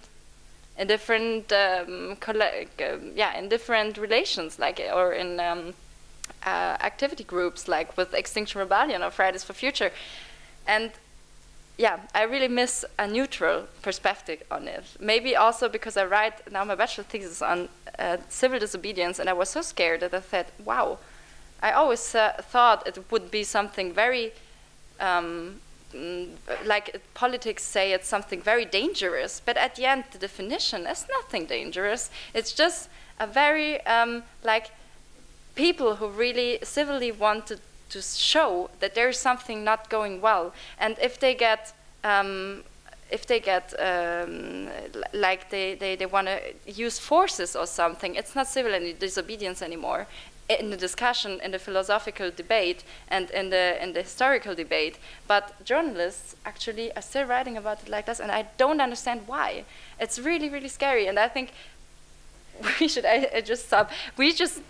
in different um, um, yeah in different relations like or in um, uh, activity groups like with Extinction Rebellion or Fridays for Future, and yeah, I really miss a neutral perspective on it. Maybe also because I write now my bachelor thesis on uh, civil disobedience, and I was so scared that I said, "Wow, I always uh, thought it would be something very." Um, mm, like politics say it's something very dangerous, but at the end the definition is nothing dangerous. It's just a very um, like people who really civilly wanted to show that there is something not going well. And if they get um, if they get um, like they, they, they want to use forces or something, it's not civil disobedience anymore. In the discussion, in the philosophical debate, and in the in the historical debate, but journalists actually are still writing about it like this, and I don't understand why. It's really really scary, and I think we should I, I just stop. We just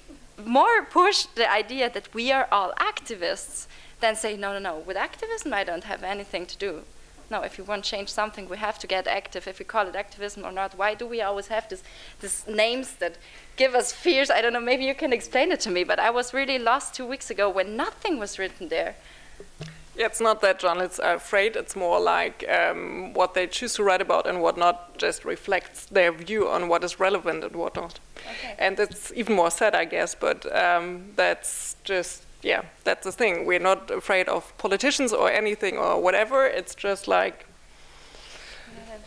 more push the idea that we are all activists than say no no no. With activism, I don't have anything to do no, if you want to change something, we have to get active. If we call it activism or not, why do we always have this, this names that give us fears? I don't know. Maybe you can explain it to me. But I was really lost two weeks ago when nothing was written there. Yeah, it's not that journalists are afraid. It's more like um, what they choose to write about and what not just reflects their view on what is relevant and what not. Okay. And it's even more sad, I guess. But um, that's just yeah, that's the thing. We're not afraid of politicians or anything or whatever. It's just like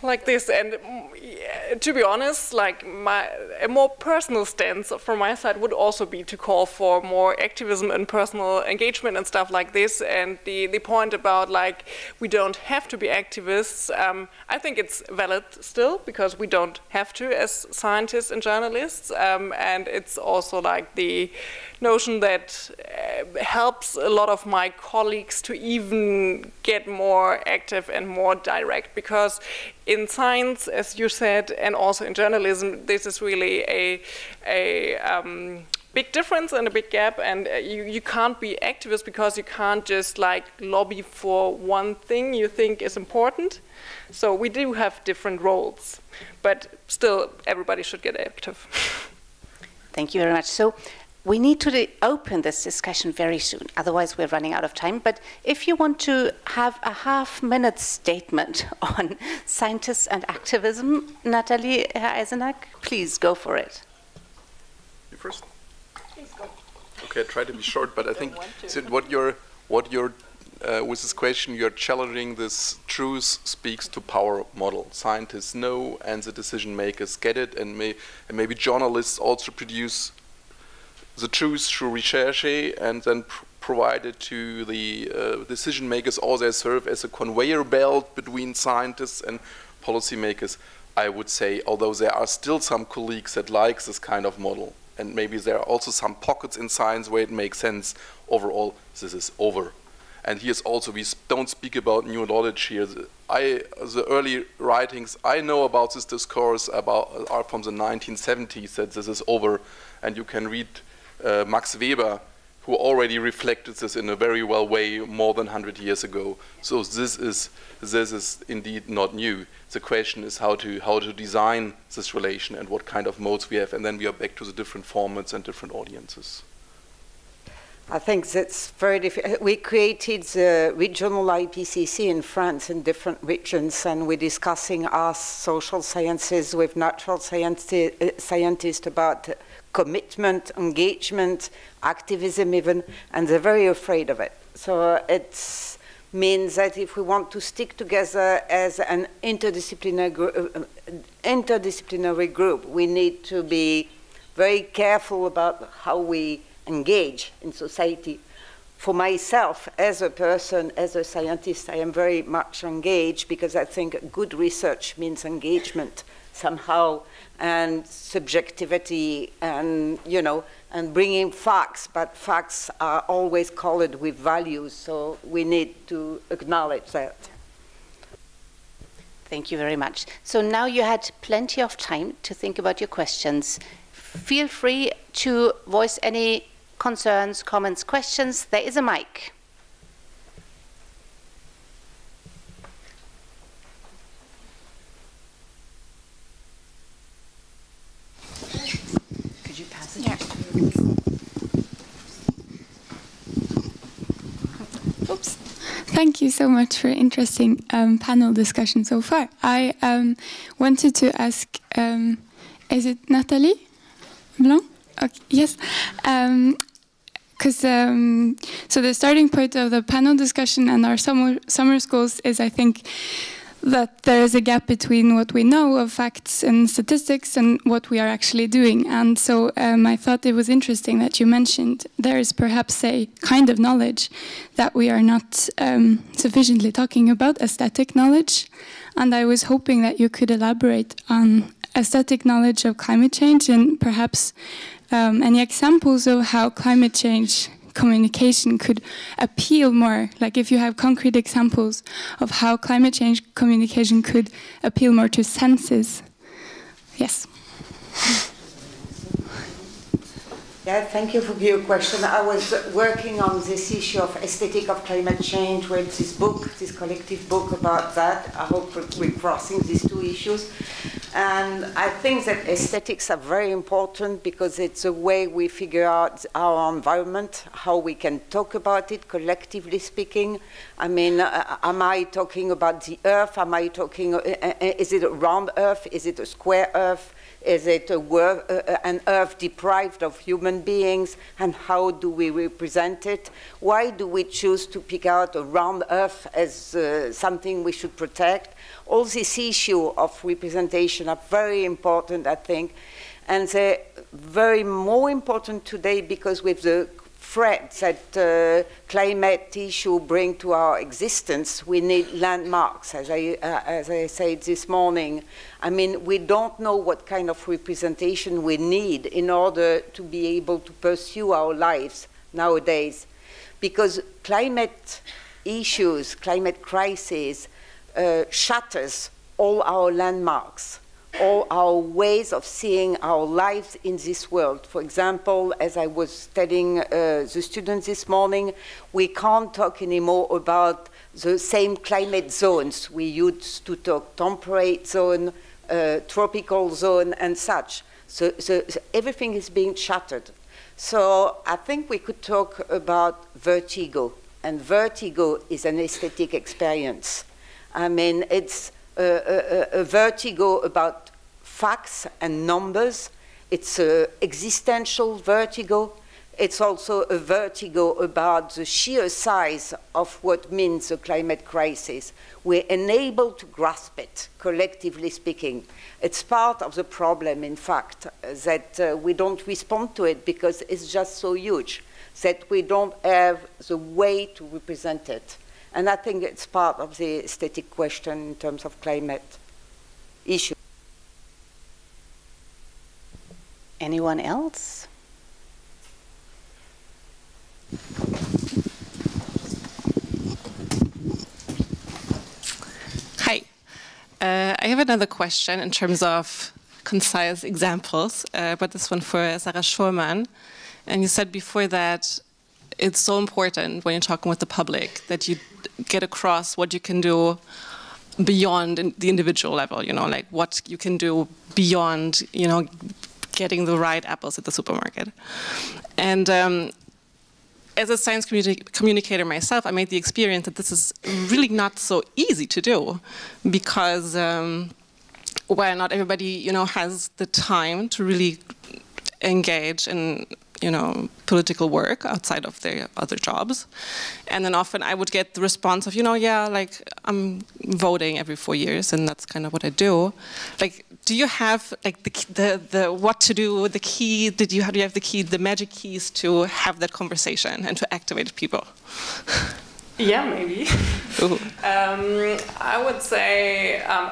like this. And mm, to be honest, like my a more personal stance from my side would also be to call for more activism and personal engagement and stuff like this. And the the point about like we don't have to be activists, um, I think it's valid still because we don't have to as scientists and journalists. Um, and it's also like the notion that uh, helps a lot of my colleagues to even get more active and more direct because in science, as you said, and also in journalism, this is really a, a um, big difference and a big gap and uh, you, you can't be activist because you can't just like lobby for one thing you think is important. So we do have different roles but still everybody should get active. Thank you very much. So we need to open this discussion very soon, otherwise, we're running out of time. But if you want to have a half minute statement on scientists and activism, Nathalie Eisenack, please go for it. You first. Please go. Okay, I try to be short, but I think so what you're, what you're uh, with this question, you're challenging this truth speaks to power model. Scientists know, and the decision makers get it, and, may, and maybe journalists also produce the truth through research and then pr provide it to the uh, decision makers or they serve as a conveyor belt between scientists and policymakers. I would say, although there are still some colleagues that like this kind of model, and maybe there are also some pockets in science where it makes sense, overall, this is over. And here's also, we don't speak about new knowledge here. I, the early writings I know about this discourse about, are from the 1970s, that this is over, and you can read uh, Max Weber, who already reflected this in a very well way more than 100 years ago. So this is, this is indeed not new. The question is how to, how to design this relation and what kind of modes we have, and then we are back to the different formats and different audiences. I think that's very difficult. We created the regional IPCC in France in different regions, and we're discussing our social sciences with natural scienti uh, scientists about commitment, engagement, activism even, and they're very afraid of it. So it means that if we want to stick together as an interdisciplinary, gr uh, interdisciplinary group, we need to be very careful about how we engage in society. For myself, as a person, as a scientist, I am very much engaged because I think good research means engagement somehow and subjectivity and you know and bringing facts but facts are always colored with values so we need to acknowledge that. Thank you very much. So now you had plenty of time to think about your questions. Feel free to voice any concerns comments questions. There is a mic Oops. Thank you so much for interesting um, panel discussion so far. I um, wanted to ask, um, is it Nathalie Blanc? Okay, yes. Because um, um, so the starting point of the panel discussion and our summer summer schools is, I think, that there is a gap between what we know of facts and statistics and what we are actually doing. And so um, I thought it was interesting that you mentioned there is perhaps a kind of knowledge that we are not um, sufficiently talking about, aesthetic knowledge. And I was hoping that you could elaborate on aesthetic knowledge of climate change and perhaps um, any examples of how climate change communication could appeal more? Like if you have concrete examples of how climate change communication could appeal more to senses. Yes. Yeah, thank you for your question. I was working on this issue of aesthetic of climate change, read this book, this collective book about that. I hope we're crossing these two issues. And I think that aesthetics are very important because it's a way we figure out our environment, how we can talk about it collectively speaking. I mean, uh, am I talking about the earth? Am I talking, uh, uh is it a round earth? Is it a square earth? Is it a wor- uh, uh, an earth deprived of human beings? And how do we represent it? Why do we choose to pick out a round earth as uh, something we should protect? All these issues of representation are very important, I think. And they're very more important today because with the threat that uh, climate issue bring to our existence, we need landmarks, as I, uh, as I said this morning. I mean, we don't know what kind of representation we need in order to be able to pursue our lives nowadays. Because climate issues, climate crisis, uh, shatters all our landmarks all our ways of seeing our lives in this world. For example, as I was telling uh, the students this morning, we can't talk anymore about the same climate zones. We used to talk temperate zone, uh, tropical zone, and such. So, so, so everything is being shattered. So I think we could talk about vertigo, and vertigo is an aesthetic experience. I mean, it's a, a, a vertigo about facts and numbers. It's an existential vertigo. It's also a vertigo about the sheer size of what means a climate crisis. We're unable to grasp it, collectively speaking. It's part of the problem, in fact, that uh, we don't respond to it because it's just so huge that we don't have the way to represent it. And I think it's part of the aesthetic question in terms of climate issue. Anyone else? Hi. Uh, I have another question in terms of concise examples, uh, but this one for Sara Schurmann. And you said before that it's so important when you're talking with the public that you get across what you can do beyond the individual level, you know, like what you can do beyond, you know, getting the right apples at the supermarket. And um, as a science communi communicator myself, I made the experience that this is really not so easy to do because, um, well, not everybody, you know, has the time to really engage in you know, political work outside of their other jobs. And then often I would get the response of, you know, yeah, like I'm voting every four years and that's kind of what I do. Like, do you have like the, the, the what to do, with the key, did you, how do you have the key, the magic keys to have that conversation and to activate people? Yeah, maybe. um, I would say um,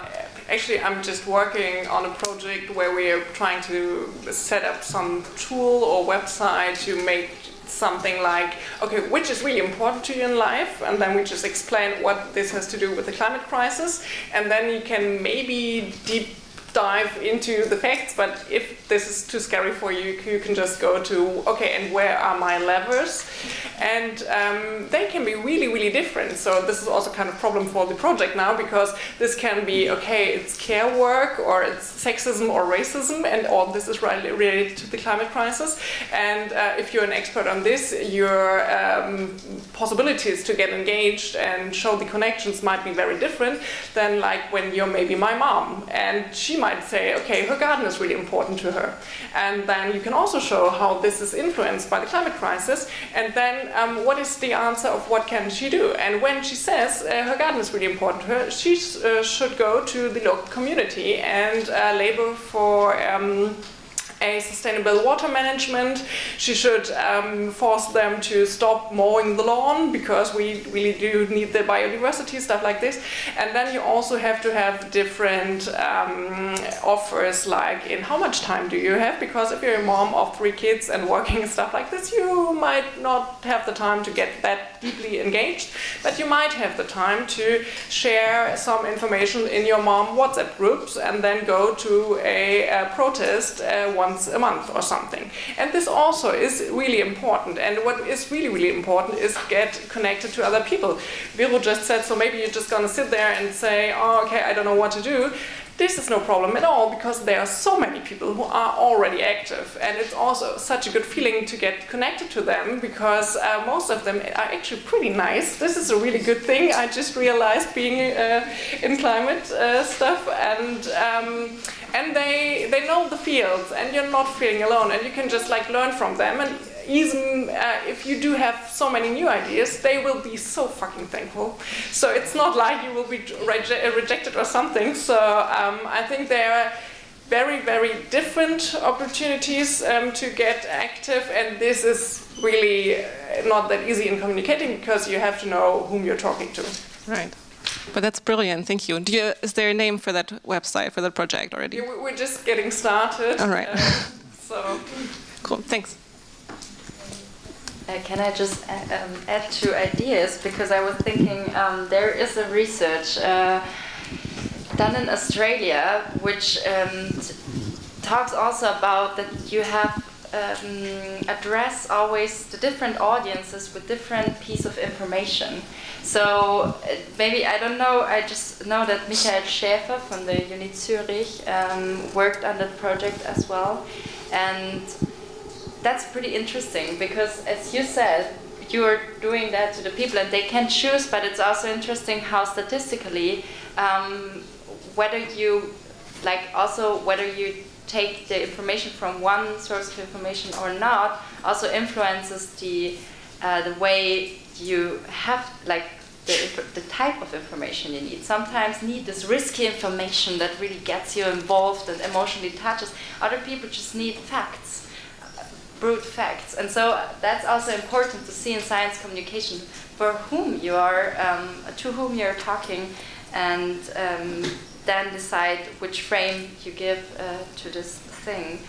actually I'm just working on a project where we are trying to set up some tool or website to make something like, okay, which is really important to you in life, and then we just explain what this has to do with the climate crisis, and then you can maybe deep dive into the facts, but if this is too scary for you, you can just go to, okay, and where are my levers? And um, they can be really, really different. So this is also kind of a problem for the project now because this can be, okay, it's care work or it's sexism or racism and all this is related to the climate crisis. And uh, if you're an expert on this, your um, possibilities to get engaged and show the connections might be very different than like when you're maybe my mom. And she she might say, okay, her garden is really important to her. And then you can also show how this is influenced by the climate crisis. And then um, what is the answer of what can she do? And when she says uh, her garden is really important to her, she uh, should go to the local community and uh, labor for. Um, a sustainable water management. She should um, force them to stop mowing the lawn because we really do need the biodiversity, stuff like this. And then you also have to have different um, offers, like in how much time do you have? Because if you're a mom of three kids and working and stuff like this, you might not have the time to get that deeply engaged, but you might have the time to share some information in your mom WhatsApp groups and then go to a, a protest uh, once a month or something. And this also is really important. And what is really, really important is get connected to other people. Vero just said, so maybe you're just gonna sit there and say, oh, okay, I don't know what to do. This is no problem at all because there are so many people who are already active, and it's also such a good feeling to get connected to them because uh, most of them are actually pretty nice. This is a really good thing. I just realized being uh, in climate uh, stuff, and um, and they they know the fields, and you're not feeling alone, and you can just like learn from them and even uh, if you do have so many new ideas, they will be so fucking thankful. So it's not like you will be reje rejected or something. So um, I think there are very, very different opportunities um, to get active, and this is really uh, not that easy in communicating because you have to know whom you're talking to. Right. But that's brilliant. Thank you. you. Is there a name for that website for that project already? We're just getting started. All right. Uh, so cool. Thanks. Uh, can I just add, um, add two ideas? Because I was thinking um, there is a research uh, done in Australia which um, talks also about that you have um, address always the different audiences with different piece of information. So uh, maybe I don't know. I just know that Michael Schäfer from the Uni Zurich um, worked on that project as well, and that's pretty interesting because, as you said, you're doing that to the people and they can choose, but it's also interesting how statistically, um, whether you, like, also whether you take the information from one source of information or not, also influences the, uh, the way you have, like, the, the type of information you need. Sometimes need this risky information that really gets you involved and emotionally touches. Other people just need facts brute facts. And so that's also important to see in science communication for whom you are, um, to whom you're talking, and um, then decide which frame you give uh, to this thing.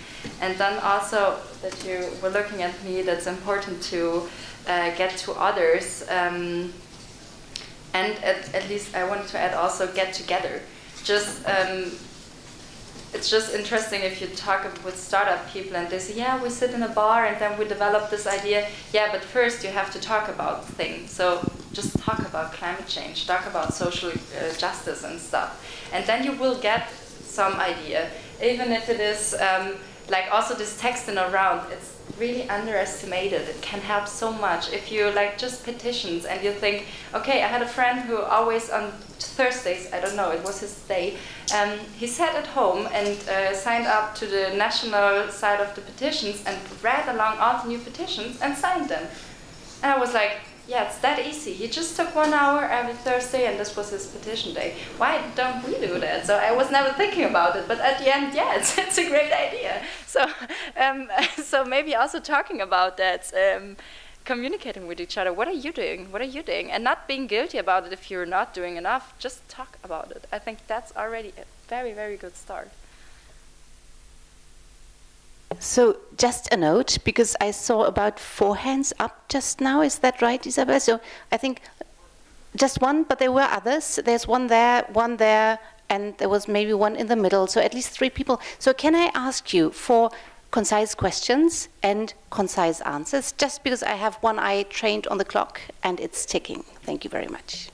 And then also that you were looking at me, that's important to uh, get to others. Um, and at, at, least I wanted to add also get together. Just um, it's just interesting if you talk with startup people and they say, yeah, we sit in a bar and then we develop this idea. Yeah, but first you have to talk about things. So just talk about climate change, talk about social uh, justice and stuff. And then you will get some idea. Even if it is um, like also this texting around, it's really underestimated. It can help so much if you like just petitions and you think, okay, I had a friend who always on Thursdays, I don't know, it was his day, um, he sat at home and uh, signed up to the national side of the petitions and read along all the new petitions and signed them. And I was like, yeah, it's that easy. He just took one hour every Thursday, and this was his petition day. Why don't we do that? So I was never thinking about it, but at the end, yeah, it's, it's a great idea. So, um, so maybe also talking about that, um, communicating with each other. What are you doing? What are you doing? And not being guilty about it if you're not doing enough. Just talk about it. I think that's already a very, very good start. So just a note, because I saw about four hands up just now. Is that right, Isabel? So I think just one, but there were others. There's one there, one there, and there was maybe one in the middle. So at least three people. So can I ask you for concise questions and concise answers, just because I have one eye trained on the clock and it's ticking. Thank you very much.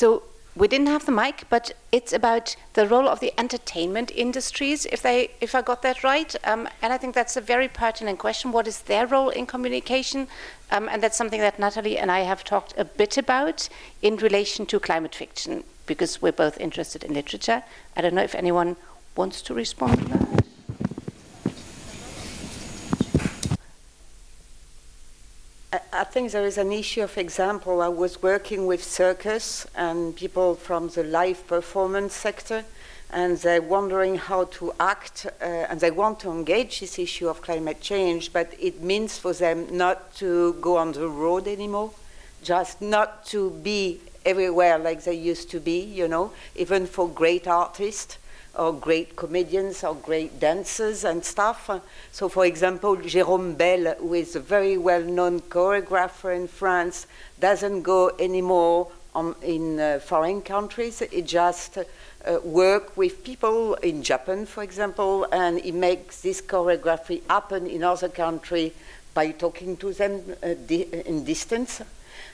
So we didn't have the mic, but it's about the role of the entertainment industries, if, they, if I got that right. Um, and I think that's a very pertinent question. What is their role in communication? Um, and that's something that Nathalie and I have talked a bit about in relation to climate fiction, because we're both interested in literature. I don't know if anyone wants to respond to that. I think there is an issue of example. I was working with circus and people from the live performance sector, and they're wondering how to act, uh, and they want to engage this issue of climate change, but it means for them not to go on the road anymore, just not to be everywhere like they used to be, you know, even for great artists or great comedians or great dancers and stuff. So, for example, Jérôme Bel, who is a very well known choreographer in France, doesn't go anymore on, in uh, foreign countries. He just uh, work with people in Japan, for example, and he makes this choreography happen in other countries by talking to them uh, di in distance.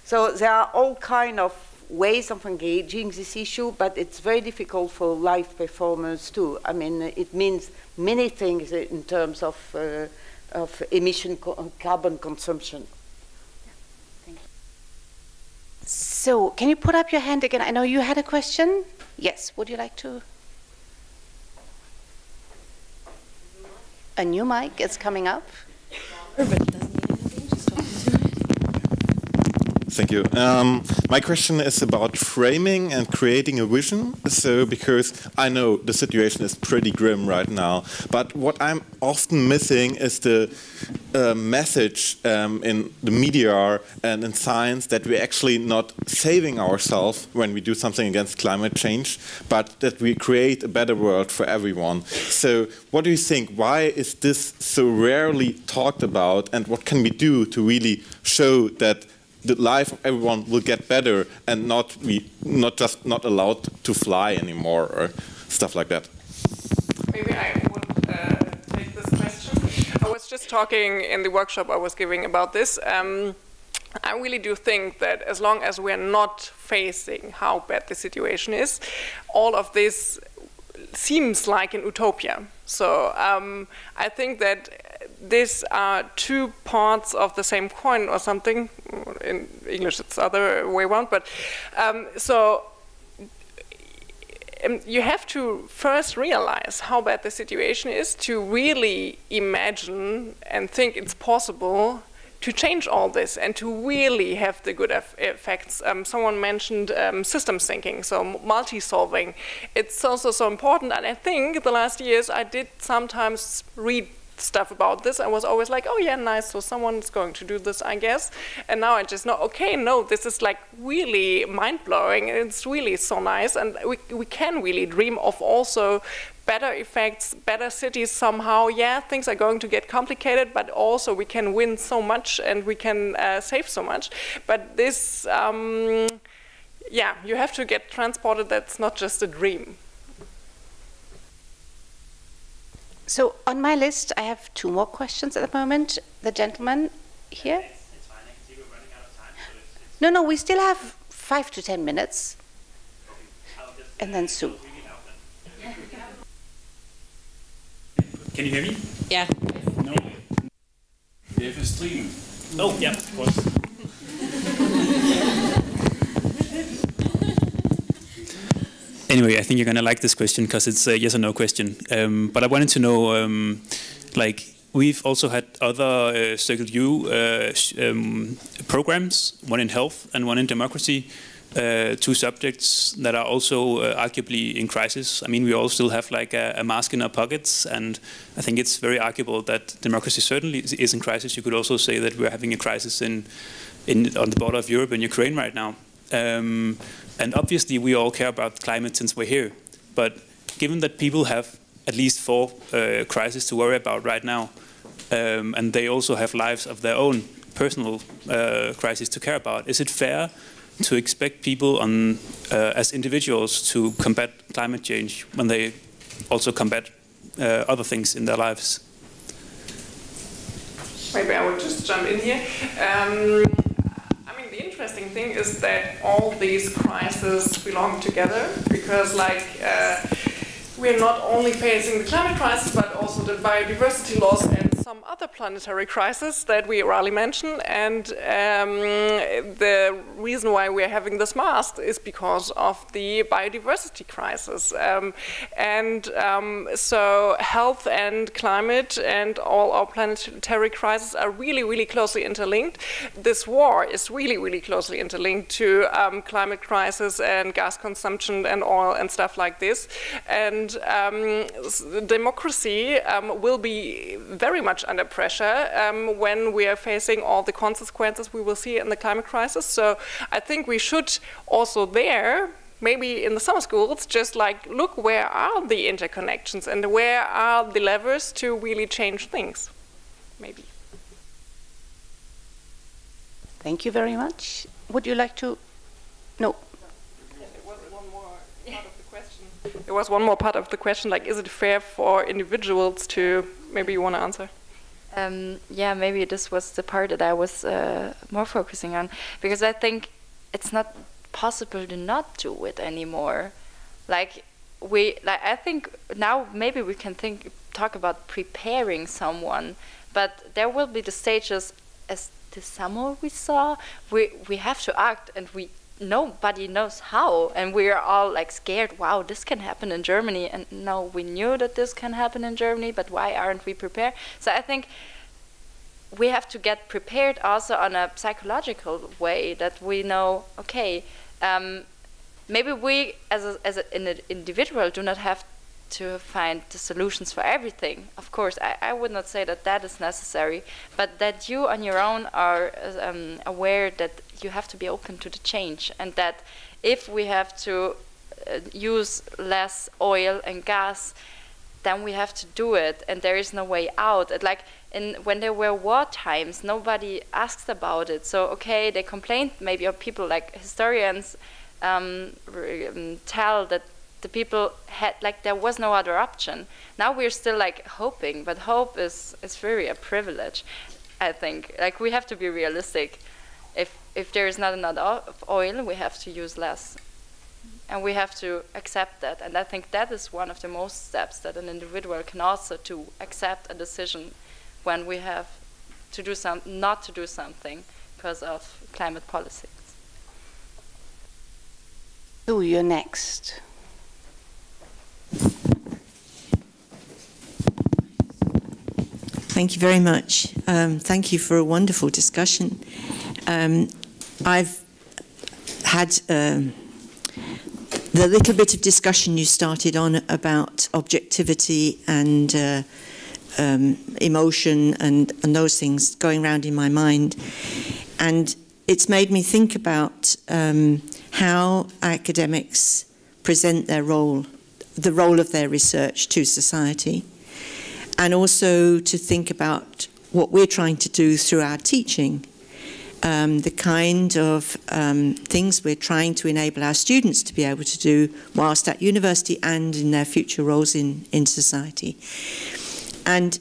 So there are all kind of ways of engaging this issue, but it's very difficult for live performers too. I mean, it means many things in terms of, uh, of emission co carbon consumption. So, can you put up your hand again? I know you had a question. Yes, would you like to? A new mic is coming up. Thank you. Um, my question is about framing and creating a vision. So, because I know the situation is pretty grim right now, but what I'm often missing is the uh, message um, in the media and in science that we're actually not saving ourselves when we do something against climate change, but that we create a better world for everyone. So, what do you think? Why is this so rarely talked about, and what can we do to really show that? The life of everyone will get better and not be not just not allowed to fly anymore or stuff like that. Maybe I would uh, take this question. I was just talking in the workshop I was giving about this. Um, I really do think that as long as we're not facing how bad the situation is, all of this seems like an utopia. So um, I think that these are two parts of the same coin or something. In English, it's other way around. But um, so um, you have to first realize how bad the situation is to really imagine and think it's possible to change all this and to really have the good effects. Um, someone mentioned um, systems thinking, so multi-solving. It's also so important, and I think the last years I did sometimes read stuff about this. I was always like, oh yeah, nice. So someone's going to do this, I guess. And now I just know, okay, no, this is like really mind blowing. It's really so nice, and we we can really dream of also better effects, better cities somehow. Yeah, things are going to get complicated, but also we can win so much and we can uh, save so much. But this, um, yeah, you have to get transported. That's not just a dream. So on my list, I have two more questions at the moment. The gentleman here. No, no, we still have five to ten minutes. And then Sue. Can you hear me? Yeah. No. We have a stream. Oh, yeah, of course. anyway, I think you're going to like this question because it's a yes or no question. Um, but I wanted to know, um, like, we've also had other uh, Circle U uh, um, programs, one in health and one in democracy, uh, two subjects that are also uh, arguably in crisis. I mean, we all still have like a, a, mask in our pockets, and I think it's very arguable that democracy certainly is, is in crisis. You could also say that we're having a crisis in, in on the border of Europe and Ukraine right now. Um, and obviously, we all care about climate since we're here. But given that people have at least four uh, crises to worry about right now, um, and they also have lives of their own personal uh, crises to care about, is it fair to expect people on, uh, as individuals to combat climate change when they also combat uh, other things in their lives? Maybe I would just jump in here. Um, interesting thing is that all these crises belong together because, like, uh, we're not only facing the climate crisis but also the biodiversity loss and some other planetary crisis that we rarely mention. And um, the reason why we're having this mast is because of the biodiversity crisis. Um, and um, so health and climate and all our planetary crises are really, really closely interlinked. This war is really, really closely interlinked to um, climate crisis and gas consumption and oil and stuff like this. And um, democracy um, will be very much much under pressure um, when we are facing all the consequences we will see in the climate crisis. So I think we should also there maybe in the summer schools just like look where are the interconnections and where are the levers to really change things maybe. Thank you very much. Would you like to no. There was one more part of the question. Like is it fair for individuals to maybe you want to answer um, yeah, maybe this was the part that I was uh, more focusing on because I think it's not possible to not do it anymore. Like we, like I think now maybe we can think talk about preparing someone, but there will be the stages as the summer we saw. We we have to act and we nobody knows how and we're all like scared wow this can happen in germany. And no we knew that this can happen in germany but why aren't we prepared? So i think we have to get prepared also on a psychological way that we know okay um, maybe we as, a, as an individual do not have to find the solutions for everything. Of course, I, I would not say that that is necessary, but that you on your own are um, aware that you have to be open to the change, and that if we have to uh, use less oil and gas, then we have to do it, and there is no way out. Like in when there were war times, nobody asked about it. So okay, they complained maybe, or people like historians um, um tell that the people had like there was no other option. Now we're still like hoping, but hope is is very a privilege. I think like we have to be realistic. If if there is not enough oil, we have to use less, and we have to accept that. And I think that is one of the most steps that an individual can also to accept a decision when we have to do some not to do something because of climate policies. Who you're next. Thank you very much. Um, thank you for a wonderful discussion. Um, I've had um, the little bit of discussion you started on about objectivity and uh, um, emotion and, and those things going around in my mind. And it's made me think about um, how academics present their role, the role of their research to society and also to think about what we're trying to do through our teaching, um, the kind of um, things we're trying to enable our students to be able to do whilst at university and in their future roles in, in society. And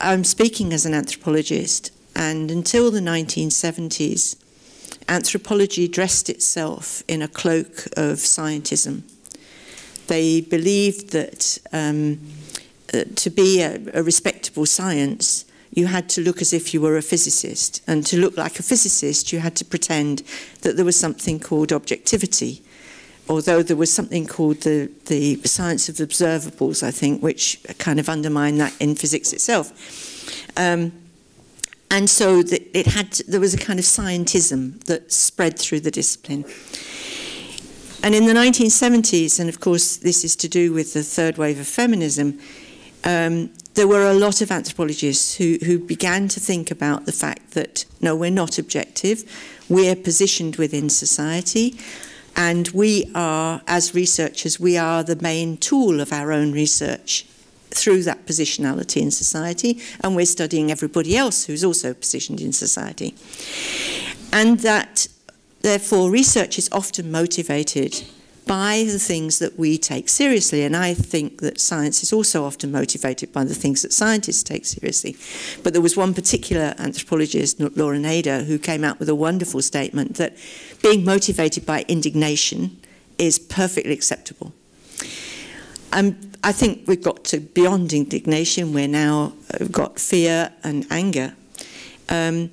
I'm speaking as an anthropologist, and until the 1970s, anthropology dressed itself in a cloak of scientism. They believed that um, uh, to be a, a respectable science, you had to look as if you were a physicist. And to look like a physicist, you had to pretend that there was something called objectivity. Although there was something called the, the science of observables, I think, which kind of undermined that in physics itself. Um, and so the, it had to, there was a kind of scientism that spread through the discipline. And in the 1970s, and of course this is to do with the third wave of feminism, um, there were a lot of anthropologists who, who began to think about the fact that no, we're not objective, we're positioned within society, and we are, as researchers, we are the main tool of our own research through that positionality in society, and we're studying everybody else who's also positioned in society. And that, therefore, research is often motivated by the things that we take seriously. And I think that science is also often motivated by the things that scientists take seriously. But there was one particular anthropologist, Laura Nader, who came out with a wonderful statement that being motivated by indignation is perfectly acceptable. Um, I think we've got to beyond indignation. We're now uh, got fear and anger. Um,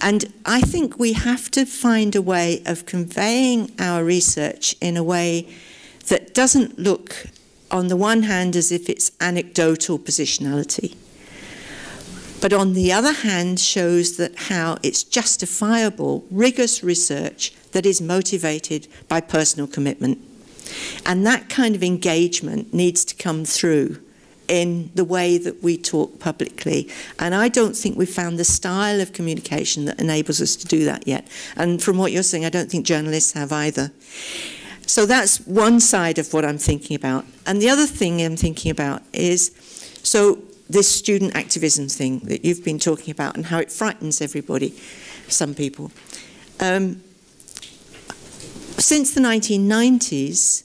and I think we have to find a way of conveying our research in a way that doesn't look, on the one hand, as if it's anecdotal positionality, but on the other hand, shows that how it's justifiable, rigorous research that is motivated by personal commitment. And that kind of engagement needs to come through in the way that we talk publicly. And I don't think we've found the style of communication that enables us to do that yet. And from what you're saying, I don't think journalists have either. So that's one side of what I'm thinking about. And the other thing I'm thinking about is so this student activism thing that you've been talking about and how it frightens everybody, some people. Um, since the 1990s,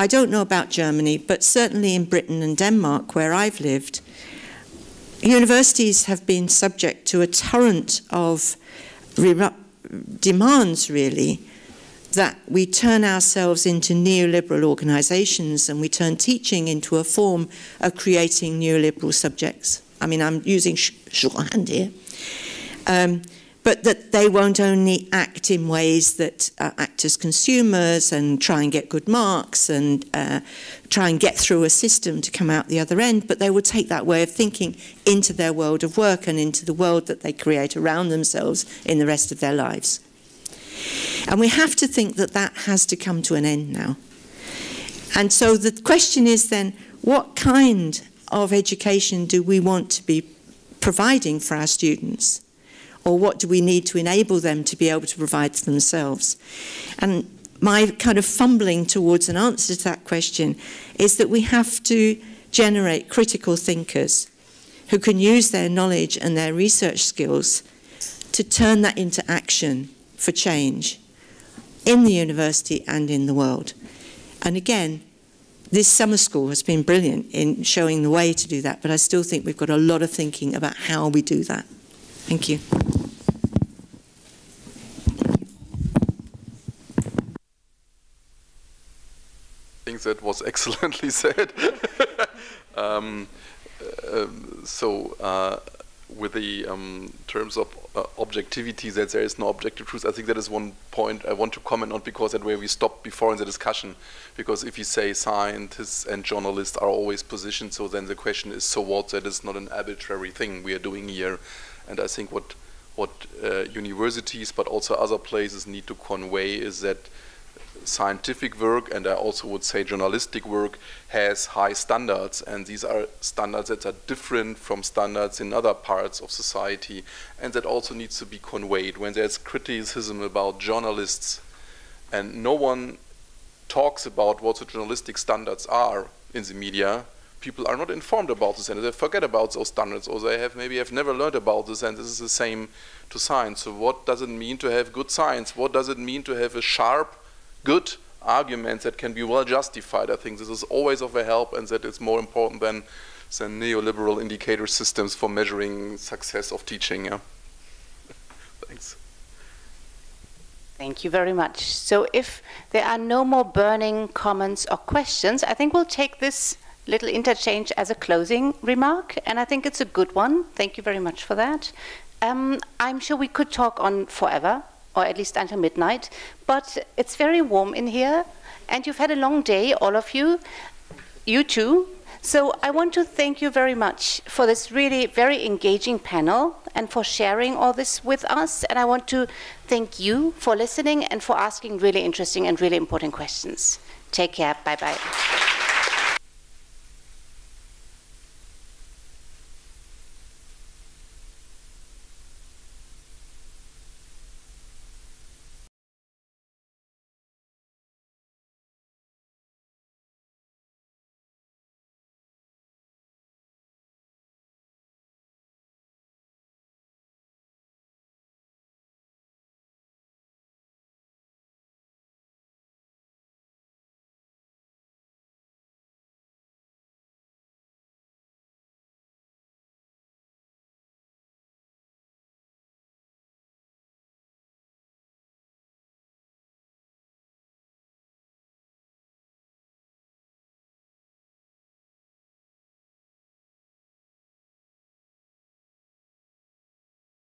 I don't know about Germany, but certainly in Britain and Denmark, where I've lived, universities have been subject to a torrent of demands, really, that we turn ourselves into neoliberal organizations and we turn teaching into a form of creating neoliberal subjects. I mean, I'm using shorthand here. Um, but that they won't only act in ways that uh, act as consumers and try and get good marks and uh, try and get through a system to come out the other end, but they will take that way of thinking into their world of work and into the world that they create around themselves in the rest of their lives. And we have to think that that has to come to an end now. And so the question is then, what kind of education do we want to be providing for our students? Or what do we need to enable them to be able to provide for themselves? And my kind of fumbling towards an answer to that question is that we have to generate critical thinkers who can use their knowledge and their research skills to turn that into action for change in the university and in the world. And again, this summer school has been brilliant in showing the way to do that, but I still think we've got a lot of thinking about how we do that. Thank you. Think that was excellently said. um, uh, so, uh, with the um, terms of uh, objectivity, that there is no objective truth, I think that is one point I want to comment on because that where we stopped before in the discussion. Because if you say scientists and journalists are always positioned, so then the question is, so what? That is not an arbitrary thing we are doing here. And I think what what uh, universities, but also other places need to convey is that scientific work, and I also would say journalistic work, has high standards, and these are standards that are different from standards in other parts of society, and that also needs to be conveyed. When there's criticism about journalists, and no one talks about what the journalistic standards are in the media, people are not informed about this and they forget about those standards or they have maybe have never learned about this and this is the same to science. So what does it mean to have good science? What does it mean to have a sharp, good arguments that can be well justified? I think this is always of a help and that it's more important than, than neoliberal indicator systems for measuring success of teaching. Yeah? Thanks. Thank you very much. So if there are no more burning comments or questions, I think we'll take this little interchange as a closing remark, and I think it's a good one. Thank you very much for that. Um, I'm sure we could talk on forever, or at least until midnight, but it's very warm in here, and you've had a long day, all of you, you too. So I want to thank you very much for this really very engaging panel and for sharing all this with us. And I want to thank you for listening and for asking really interesting and really important questions. Take care. Bye bye.